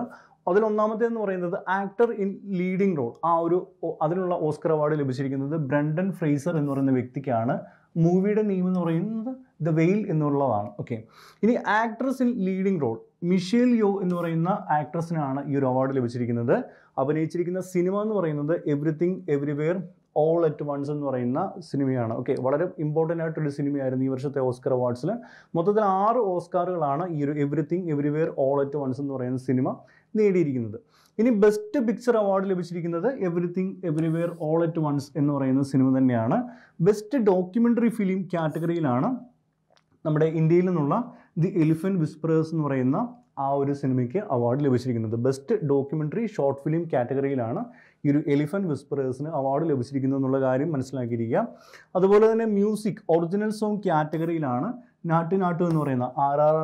അതിൽ ഒന്നാമത്തേന്ന് പറയുന്നത് ആക്ടർ ഇൻ ലീഡിംഗ് റോൾ ആ ഒരു അതിനുള്ള ഓസ്കർ അവാർഡ് ലഭിച്ചിരിക്കുന്നത് ബ്രണ്ടൻ ഫ്രേസർ എന്ന് പറയുന്ന വ്യക്തിക്കാണ്. മൂവിയുടെ നെയിം എന്ന് പറയുന്നത് ദ വെയിൽ എന്നുള്ളതാണ്. ഓക്കെ ഇനി actress in leading role Michelle Yeoh എന്ന് പറയുന്ന ആക്ട്രസിനാണ് ഈ ഒരു അവാർഡ് ലഭിച്ചിരിക്കുന്നത്. അഭിനയിച്ചിരിക്കുന്ന സിനിമ എന്ന് പറയുന്നത് everything everywhere all at once എന്ന് പറയുന്ന സിനിമയാണ്. ഓക്കെ വളരെ ഇമ്പോർട്ടന്റ് ആയിട്ടൊരു സിനിമയായിരുന്നു ഈ വർഷത്തെ ഓസ്കർ അവാർഡ്സിൽ മൊത്തത്തിൽ ആറ് ഓസ്കാറുകളാണ് ഈ ഒരു everything everywhere all at once എന്ന് പറയുന്ന സിനിമ നേടിയിരിക്കുന്നത്. ഇനി ബെസ്റ്റ് പിക്ചർ അവാർഡ് ലഭിച്ചിരിക്കുന്നത് everything everywhere all at once എന്ന് പറയുന്ന സിനിമ തന്നെയാണ്. ബെസ്റ്റ് ഡോക്യുമെന്ററി ഫിലിം കാറ്റഗറിയിലാണ് നമ്മുടെ ഇന്ത്യയിൽ നിന്നുള്ള ദി എലിഫന്റ് വിസ്പ്രേഴ്സ് എന്ന് പറയുന്ന ആ ഒരു സിനിമയ്ക്ക് അവാർഡ് ലഭിച്ചിരിക്കുന്നത്. ബെസ്റ്റ് ഡോക്യുമെന്ററി ഷോർട്ട് ഫിലിം കാറ്റഗറിയിലാണ് ഈ ഒരു എലിഫന്റ് വിസ്പറേഴ്സിന് അവാർഡ് ലഭിച്ചിരിക്കുന്നു എന്നുള്ള കാര്യം മനസ്സിലാക്കിയിരിക്കുക അതുപോലെ തന്നെ മ്യൂസിക് ഒറിജിനൽ സോങ് കാറ്റഗറിയിലാണ് നാട്ടു നാട്ടു എന്ന് പറയുന്ന ആർ ആർ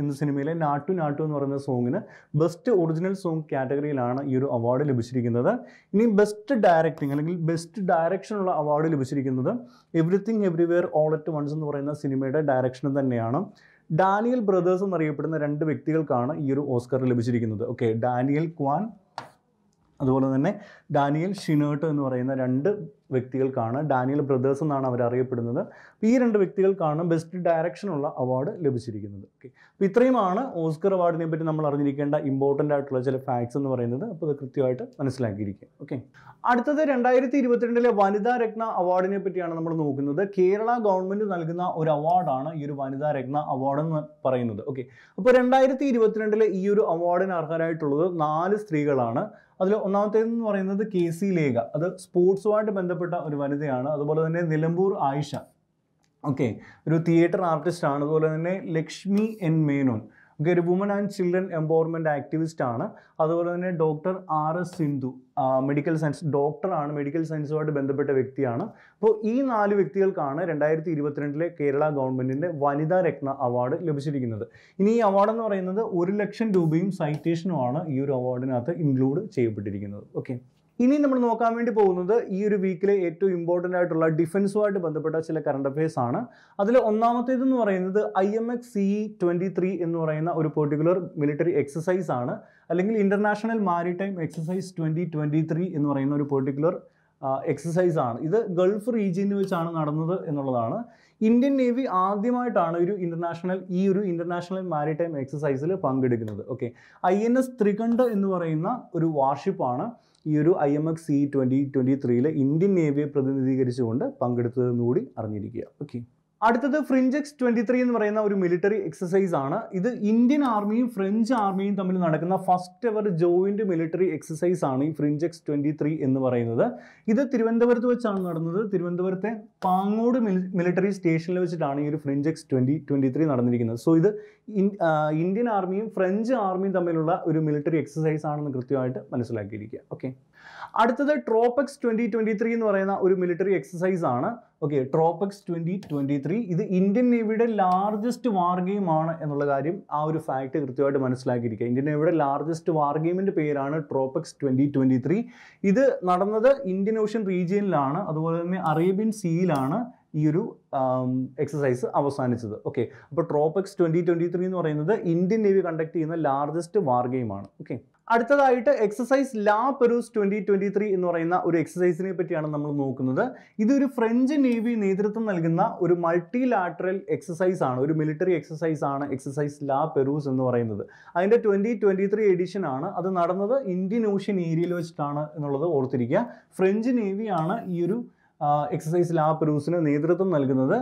എന്ന സിനിമയിലെ നാട്ടു നാട്ടു എന്ന് പറയുന്ന സോങ്ങിന് ബെസ്റ്റ് ഒറിജിനൽ സോങ് കാറ്റഗറിയിലാണ് ഈ ഒരു അവാർഡ് ലഭിച്ചിരിക്കുന്നത്. ഇനി ബെസ്റ്റ് ഡയറക്ടിങ് അല്ലെങ്കിൽ ബെസ്റ്റ് ഡയറക്ഷനുള്ള അവാർഡ് ലഭിച്ചിരിക്കുന്നത് everything everywhere all at once എന്ന് പറയുന്ന സിനിമയുടെ ഡയറക്ഷൻ തന്നെയാണ്. ഡാനിയൽ ബ്രദേഴ്സ് എന്നറിയപ്പെടുന്ന രണ്ട് വ്യക്തികൾക്കാണ് ഈ ഒരു ഓസ്കർ ലഭിച്ചിരിക്കുന്നത്. ഓക്കെ ഡാനിയൽ ക്വാൻ അതുപോലെ തന്നെ ഡാനിയൽ ഷിനേർട്ട് എന്ന് പറയുന്ന രണ്ട് വ്യക്തികൾക്കാണ് ഡാനിയൽ ബ്രദേഴ്സ് എന്നാണ് അവർ അറിയപ്പെടുന്നത്. അപ്പോൾ ഈ രണ്ട് വ്യക്തികൾക്കാണ് ബെസ്റ്റ് ഡയറക്ഷനുള്ള അവാർഡ് ലഭിച്ചിരിക്കുന്നത്. ഓക്കെ. അപ്പോൾ ഇത്രയുമാണ് ഓസ്കർ അവാർഡിനെ പറ്റി നമ്മൾ അറിഞ്ഞിരിക്കേണ്ട ഇമ്പോർട്ടന്റ് ആയിട്ടുള്ള ചില ഫാക്ട്സ് എന്ന് പറയുന്നത്. അപ്പോൾ അത് കൃത്യമായിട്ട് മനസ്സിലാക്കിയിരിക്കുക. ഓക്കെ. അടുത്തത് രണ്ടായിരത്തി ഇരുപത്തിരണ്ടിലെ വനിതാ രത്ന അവാർഡിനെ പറ്റിയാണ് നമ്മൾ നോക്കുന്നത്. കേരള ഗവൺമെന്റ് നൽകുന്ന ഒരു അവാർഡാണ് ഈ ഒരു വനിതാ രത്ന അവാർഡ് എന്ന് പറയുന്നത്. ഓക്കെ. അപ്പോൾ രണ്ടായിരത്തി ഇരുപത്തിരണ്ടിലെ ഈ ഒരു അവാർഡിന് അർഹരായിട്ടുള്ളത് നാല് സ്ത്രീകളാണ്. അതിൽ ഒന്നാമത്തേതെന്ന് പറയുന്നത് കെ സി ലേഖ. അത് സ്പോർട്സുമായിട്ട് ബന്ധപ്പെട്ട ഒരു വനിതയാണ്. അതുപോലെ തന്നെ നിലമ്പൂർ ആയിഷ. ഓക്കെ. ഒരു തിയേറ്റർ ആർട്ടിസ്റ്റാണ്. അതുപോലെ തന്നെ ലക്ഷ്മി എൻ മേനോൻ. ഒരു woman and children empowerment activist ആണ്. അതുപോലെ തന്നെ doctor R S Sindhu medical science ഡോക്ടറാണ് മെഡിക്കൽ സയൻസുമായിട്ട് ബന്ധപ്പെട്ട വ്യക്തിയാണ്. അപ്പോൾ ഈ നാല് വ്യക്തികൾക്കാണ് രണ്ടായിരത്തി ഇരുപത്തിരണ്ടിലെ കേരള ഗവൺമെന്റിന്റെ വനിതാ രത്ന അവാർഡ് ലഭിച്ചിരിക്കുന്നത്. ഇനി ഈ അവാർഡ് എന്ന് പറയുന്നത് ഒരു ലക്ഷം രൂപയും സൈറ്റേഷനുമാണ് ഈ ഒരു അവാർഡിനകത്ത് ഇൻക്ലൂഡ് ചെയ്യപ്പെട്ടിരിക്കുന്നത്. ഓക്കെ ഇനി നമ്മൾ നോക്കാൻ വേണ്ടി പോകുന്നത് ഈ ഒരു വീക്കിലെ ഏറ്റവും ഇമ്പോർട്ടന്റ് ആയിട്ടുള്ള ഡിഫൻസുമായിട്ട് ബന്ധപ്പെട്ട ചില കറണ്ട് അഫയേഴ്സ് ആണ്. അതിൽ ഒന്നാമത്തേതെന്ന് പറയുന്നത് I M X C twenty three എന്ന് പറയുന്ന ഒരു പെർട്ടിക്കുലർ മിലിറ്ററി എക്സസൈസ് ആണ്. അല്ലെങ്കിൽ international maritime exercise twenty twenty three എന്ന് പറയുന്ന ഒരു പെർട്ടിക്കുലർ എക്സസൈസ് ആണ്. ഇത് ഗൾഫ് റീജിയനിൽ വെച്ചാണ് നടന്നത് എന്നുള്ളതാണ്. ഇന്ത്യൻ നേവി ആദ്യമായിട്ടാണ് ഒരു ഇന്റർനാഷണൽ ഈ ഒരു ഇന്റർനാഷണൽ മാരിടൈം എക്സസൈസിൽ പങ്കെടുക്കുന്നത്. Okay I N S Trikand എന്ന് പറയുന്ന ഒരു വാർഷിപ്പാണ് ഈ ഒരു I M X C twenty twenty ത്രീയിലെ Indian നേവിയെ പ്രതിനിധീകരിച്ചുകൊണ്ട് പങ്കെടുത്തതെന്നുകൂടി അറിഞ്ഞിരിക്കുക. ഓക്കെ അടുത്തത് ഫ്രിഞ്ചെക്സ് ട്വന്റി ത്രീ എന്ന് പറയുന്ന ഒരു മിലിറ്ററി എക്സസൈസ് ആണ്. ഇത് ഇന്ത്യൻ ആർമിയും ഫ്രഞ്ച് ആർമിയും തമ്മിൽ നടക്കുന്ന first ever joint military exercise ആണ് ഈ ഫ്രിഞ്ചെക്സ് ട്വന്റി ത്രീ എന്ന് പറയുന്നത്. ഇത് തിരുവനന്തപുരത്ത് വെച്ചാണ് നടന്നത്. തിരുവനന്തപുരത്തെ പാങ്ങോട് മിലിറ്ററി സ്റ്റേഷനിൽ വെച്ചിട്ടാണ് ഈ ഒരു ഫ്രിഞ്ചെക്സ് ട്വന്റി ട്വന്റി ത്രീ നടന്നിരിക്കുന്നത്. സോ ഇത് ഇന്ത്യൻ ആർമിയും ഫ്രഞ്ച് ആർമിയും തമ്മിലുള്ള ഒരു മിലിറ്ററി എക്സസൈസ് ആണെന്ന് കൃത്യമായിട്ട് മനസ്സിലാക്കിയിരിക്കുക. ഓക്കെ അടുത്തത് ട്രോപ്പക്സ് ട്വന്റി ട്വന്റി ത്രീ എന്ന് പറയുന്ന ഒരു മിലിറ്ററി എക്സസൈസ് ആണ്. Okay Tropex twenty twenty three ഇത് ഇന്ത്യൻ നേവിയുടെ ലാർജസ്റ്റ് വാർ ഗെയിമാണ് എന്നുള്ള കാര്യം ആ ഒരു ഫാക്ട് കൃത്യമായിട്ട് മനസ്സിലാക്കിയിരിക്കുക. ഇന്ത്യൻ നേവിയുടെ ലാർജസ്റ്റ് വാർ ഗെയിമിന്റെ പേരാണ് ട്രോപ്പക്സ് ട്വന്റി ട്വന്റി ത്രീ ഇത് നടന്നത് ഇന്ത്യൻ ഓഷ്യൻ റീജിയനിലാണ് അതുപോലെ തന്നെ അറേബ്യൻ സീയിലാണ് ഈ ഒരു എക്സസൈസ് അവസാനിച്ചത്. ഓക്കെ അപ്പോൾ ട്രോപ്പക്സ് ട്വന്റി ട്വന്റി ത്രീ എന്ന് പറയുന്നത് ഇന്ത്യൻ നേവി കണ്ടക്ട് ചെയ്യുന്ന ലാർജസ്റ്റ് വാർ ഗെയിമാണ് ഓക്കെ അടുത്തതായിട്ട് exercise La peruse twenty twenty three എന്ന് പറയുന്ന ഒരു എക്സസൈസിനെ പറ്റിയാണ് നമ്മൾ നോക്കുന്നത്. ഇതൊരു ഫ്രഞ്ച് നേവി നേതൃത്വം നൽകുന്ന ഒരു മൾട്ടി ലാറ്ററൽ എക്സസൈസ് ആണ് ഒരു മിലിറ്ററി എക്സസൈസ് ആണ് എക്സസൈസ് ലാ പെറൂസ് എന്ന് പറയുന്നത്. അതിന്റെ ട്വന്റി ട്വന്റി ത്രീ എഡിഷൻ ആണ്. അത് നടന്നത് ഇന്ത്യൻ ഓഷ്യൻ ഏരിയയിൽ വെച്ചിട്ടാണ് എന്നുള്ളത് ഓർത്തിരിക്കുക. ഫ്രഞ്ച് നേവിയാണ് ഈ ഒരു എക്സസൈസ് ലാ പെറൂസിന് നേതൃത്വം നൽകുന്നത്.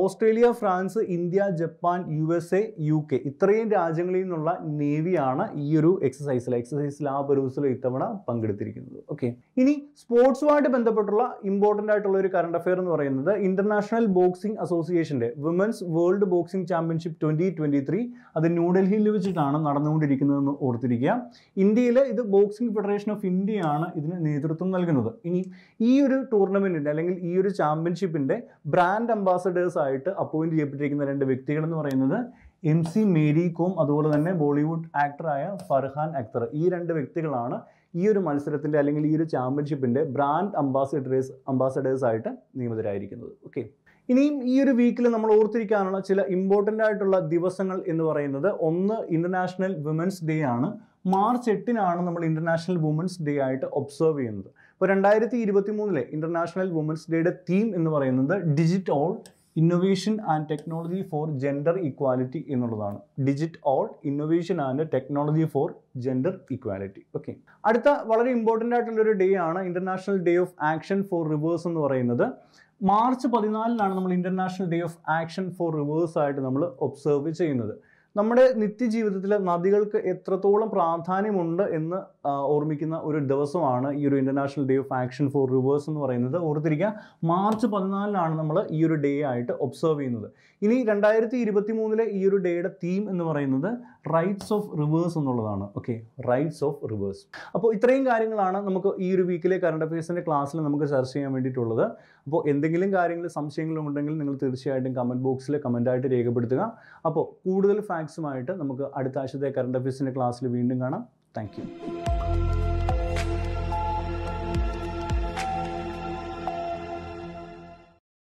Australia France India Japan U S A U K ഇത്രയും രാജ്യങ്ങളിൽ നിന്നുള്ള നേവിയാണ് ഈ ഒരു എക്സസൈസിൽ എക്സസൈസ് ലാബ് ഇത്തവണ പങ്കെടുത്തിരിക്കുന്നത്. ഓക്കെ ഇനി സ്പോർട്സുമായിട്ട് ബന്ധപ്പെട്ടുള്ള ഇമ്പോർട്ടന്റ് ആയിട്ടുള്ള ഒരു കറണ്ട് അഫെയർ എന്ന് പറയുന്നത് ഇന്റർനാഷണൽ ബോക്സിംഗ് അസോസിയേഷന്റെ women's world boxing championship twenty twenty three അത് ന്യൂഡൽഹിയിൽ വെച്ചിട്ടാണ് നടന്നുകൊണ്ടിരിക്കുന്നതെന്ന് ഓർത്തിരിക്കുക. ഇന്ത്യയിൽ ഇത് ബോക്സിംഗ് ഫെഡറേഷൻ ഓഫ് ഇന്ത്യയാണ് ഇതിന് നേതൃത്വം നൽകുന്നത്. ഇനി ഈ ഒരു ടൂർണമെന്റിന്റെ അല്ലെങ്കിൽ ഈ ഒരു ചാമ്പ്യൻഷിപ്പിന്റെ ബ്രാൻഡ് അംബാസഡേഴ്സ് ആയിട്ട് അപ്പോയിന്റ് ചെയ്യപ്പെട്ടിരിക്കുന്ന രണ്ട് വ്യക്തികൾ എന്ന് പറയുന്നത് എം സി മേരി കോം അതുപോലെ തന്നെ ബോളിവുഡ് ആക്ടറായ ഫർഹാൻ അക്തർ. ഈ രണ്ട് വ്യക്തികളാണ് ഈ ഒരു മത്സരത്തിന്റെ അല്ലെങ്കിൽ ഈ ഒരു ചാമ്പ്യൻഷിപ്പിന്റെ ബ്രാൻഡ് അംബാസഡേഴ്സ് അംബാസഡേഴ്സ് ആയിട്ട് നിയമിതരായിരിക്കുന്നത്. ഓക്കെ ഇനിയും ഈ ഒരു വീക്കിൽ നമ്മൾ ഓർത്തിരിക്കാനുള്ള ചില ഇമ്പോർട്ടന്റ് ആയിട്ടുള്ള ദിവസങ്ങൾ എന്ന് പറയുന്നത് ഒന്ന് ഇന്റർനാഷണൽ വിമൻസ് ഡേ ആണ്. മാർച്ച് എട്ടിനാണ് നമ്മൾ ഇന്റർനാഷണൽ വുമൻസ് ഡേ ആയിട്ട് ഒബ്സർവ് ചെയ്യുന്നത്. ഇപ്പോൾ രണ്ടായിരത്തി ഇരുപത്തി മൂന്നിലെ ഇന്റർനാഷണൽ വുമൻസ് ഡേയുടെ തീം എന്ന് പറയുന്നത് digit all innovation and technology for gender equality എന്നുള്ളതാണ്. Digit all innovation and technology for gender equality okay അടുത്ത വളരെ ഇമ്പോർട്ടന്റ് ആയിട്ടുള്ള ഒരു ഡേ ആണ് international day of action for rivers എന്ന് പറയുന്നത്. മാർച്ച് പതിനാലിനാണ് നമ്മൾ international day of action for rivers ആയിട്ട് നമ്മൾ ഒബ്സർവ് ചെയ്യുന്നത്. നമ്മുടെ നിത്യജീവിതത്തിൽ നദികൾക്ക് എത്രത്തോളം പ്രാധാന്യമുണ്ട് എന്ന് ഓർമ്മിക്കുന്ന ഒരു ദിവസമാണ് ഈ ഒരു international day of action for rivers എന്ന് പറയുന്നത്. ഓർത്തിരിക്കുക മാർച്ച് പതിനാലിനാണ് നമ്മൾ ഈ ഒരു ഡേ ആയിട്ട് ഒബ്സർവ് ചെയ്യുന്നത്. ഇനി രണ്ടായിരത്തി ഇരുപത്തി മൂന്നിലെ ഈ ഒരു ഡേയുടെ തീം എന്ന് പറയുന്നത് റൈറ്റ്സ് ഓഫ് റിവേഴ്സ് എന്നുള്ളതാണ്. ഓക്കെ റൈറ്റ്സ് ഓഫ് റിവേഴ്സ് അപ്പോൾ ഇത്രയും കാര്യങ്ങളാണ് നമുക്ക് ഈ ഒരു വീക്കിലെ കറണ്ട് അഫയേഴ്സിന്റെ ക്ലാസ്സിൽ നമുക്ക് ചർച്ച ചെയ്യാൻ വേണ്ടിയിട്ടുള്ളത്. അപ്പോൾ എന്തെങ്കിലും കാര്യങ്ങൾ സംശയങ്ങളും ഉണ്ടെങ്കിൽ നിങ്ങൾ തീർച്ചയായിട്ടും കമന്റ് ബോക്സിൽ കമന്റായിട്ട് രേഖപ്പെടുത്തുക. അപ്പോൾ കൂടുതൽ ഫാക്ട്സുമായിട്ട് നമുക്ക് അടുത്ത ആഴ്ചത്തെ കറണ്ട് അഫയേഴ്സിന്റെ ക്ലാസ്സിൽ വീണ്ടും കാണാം. Thank you.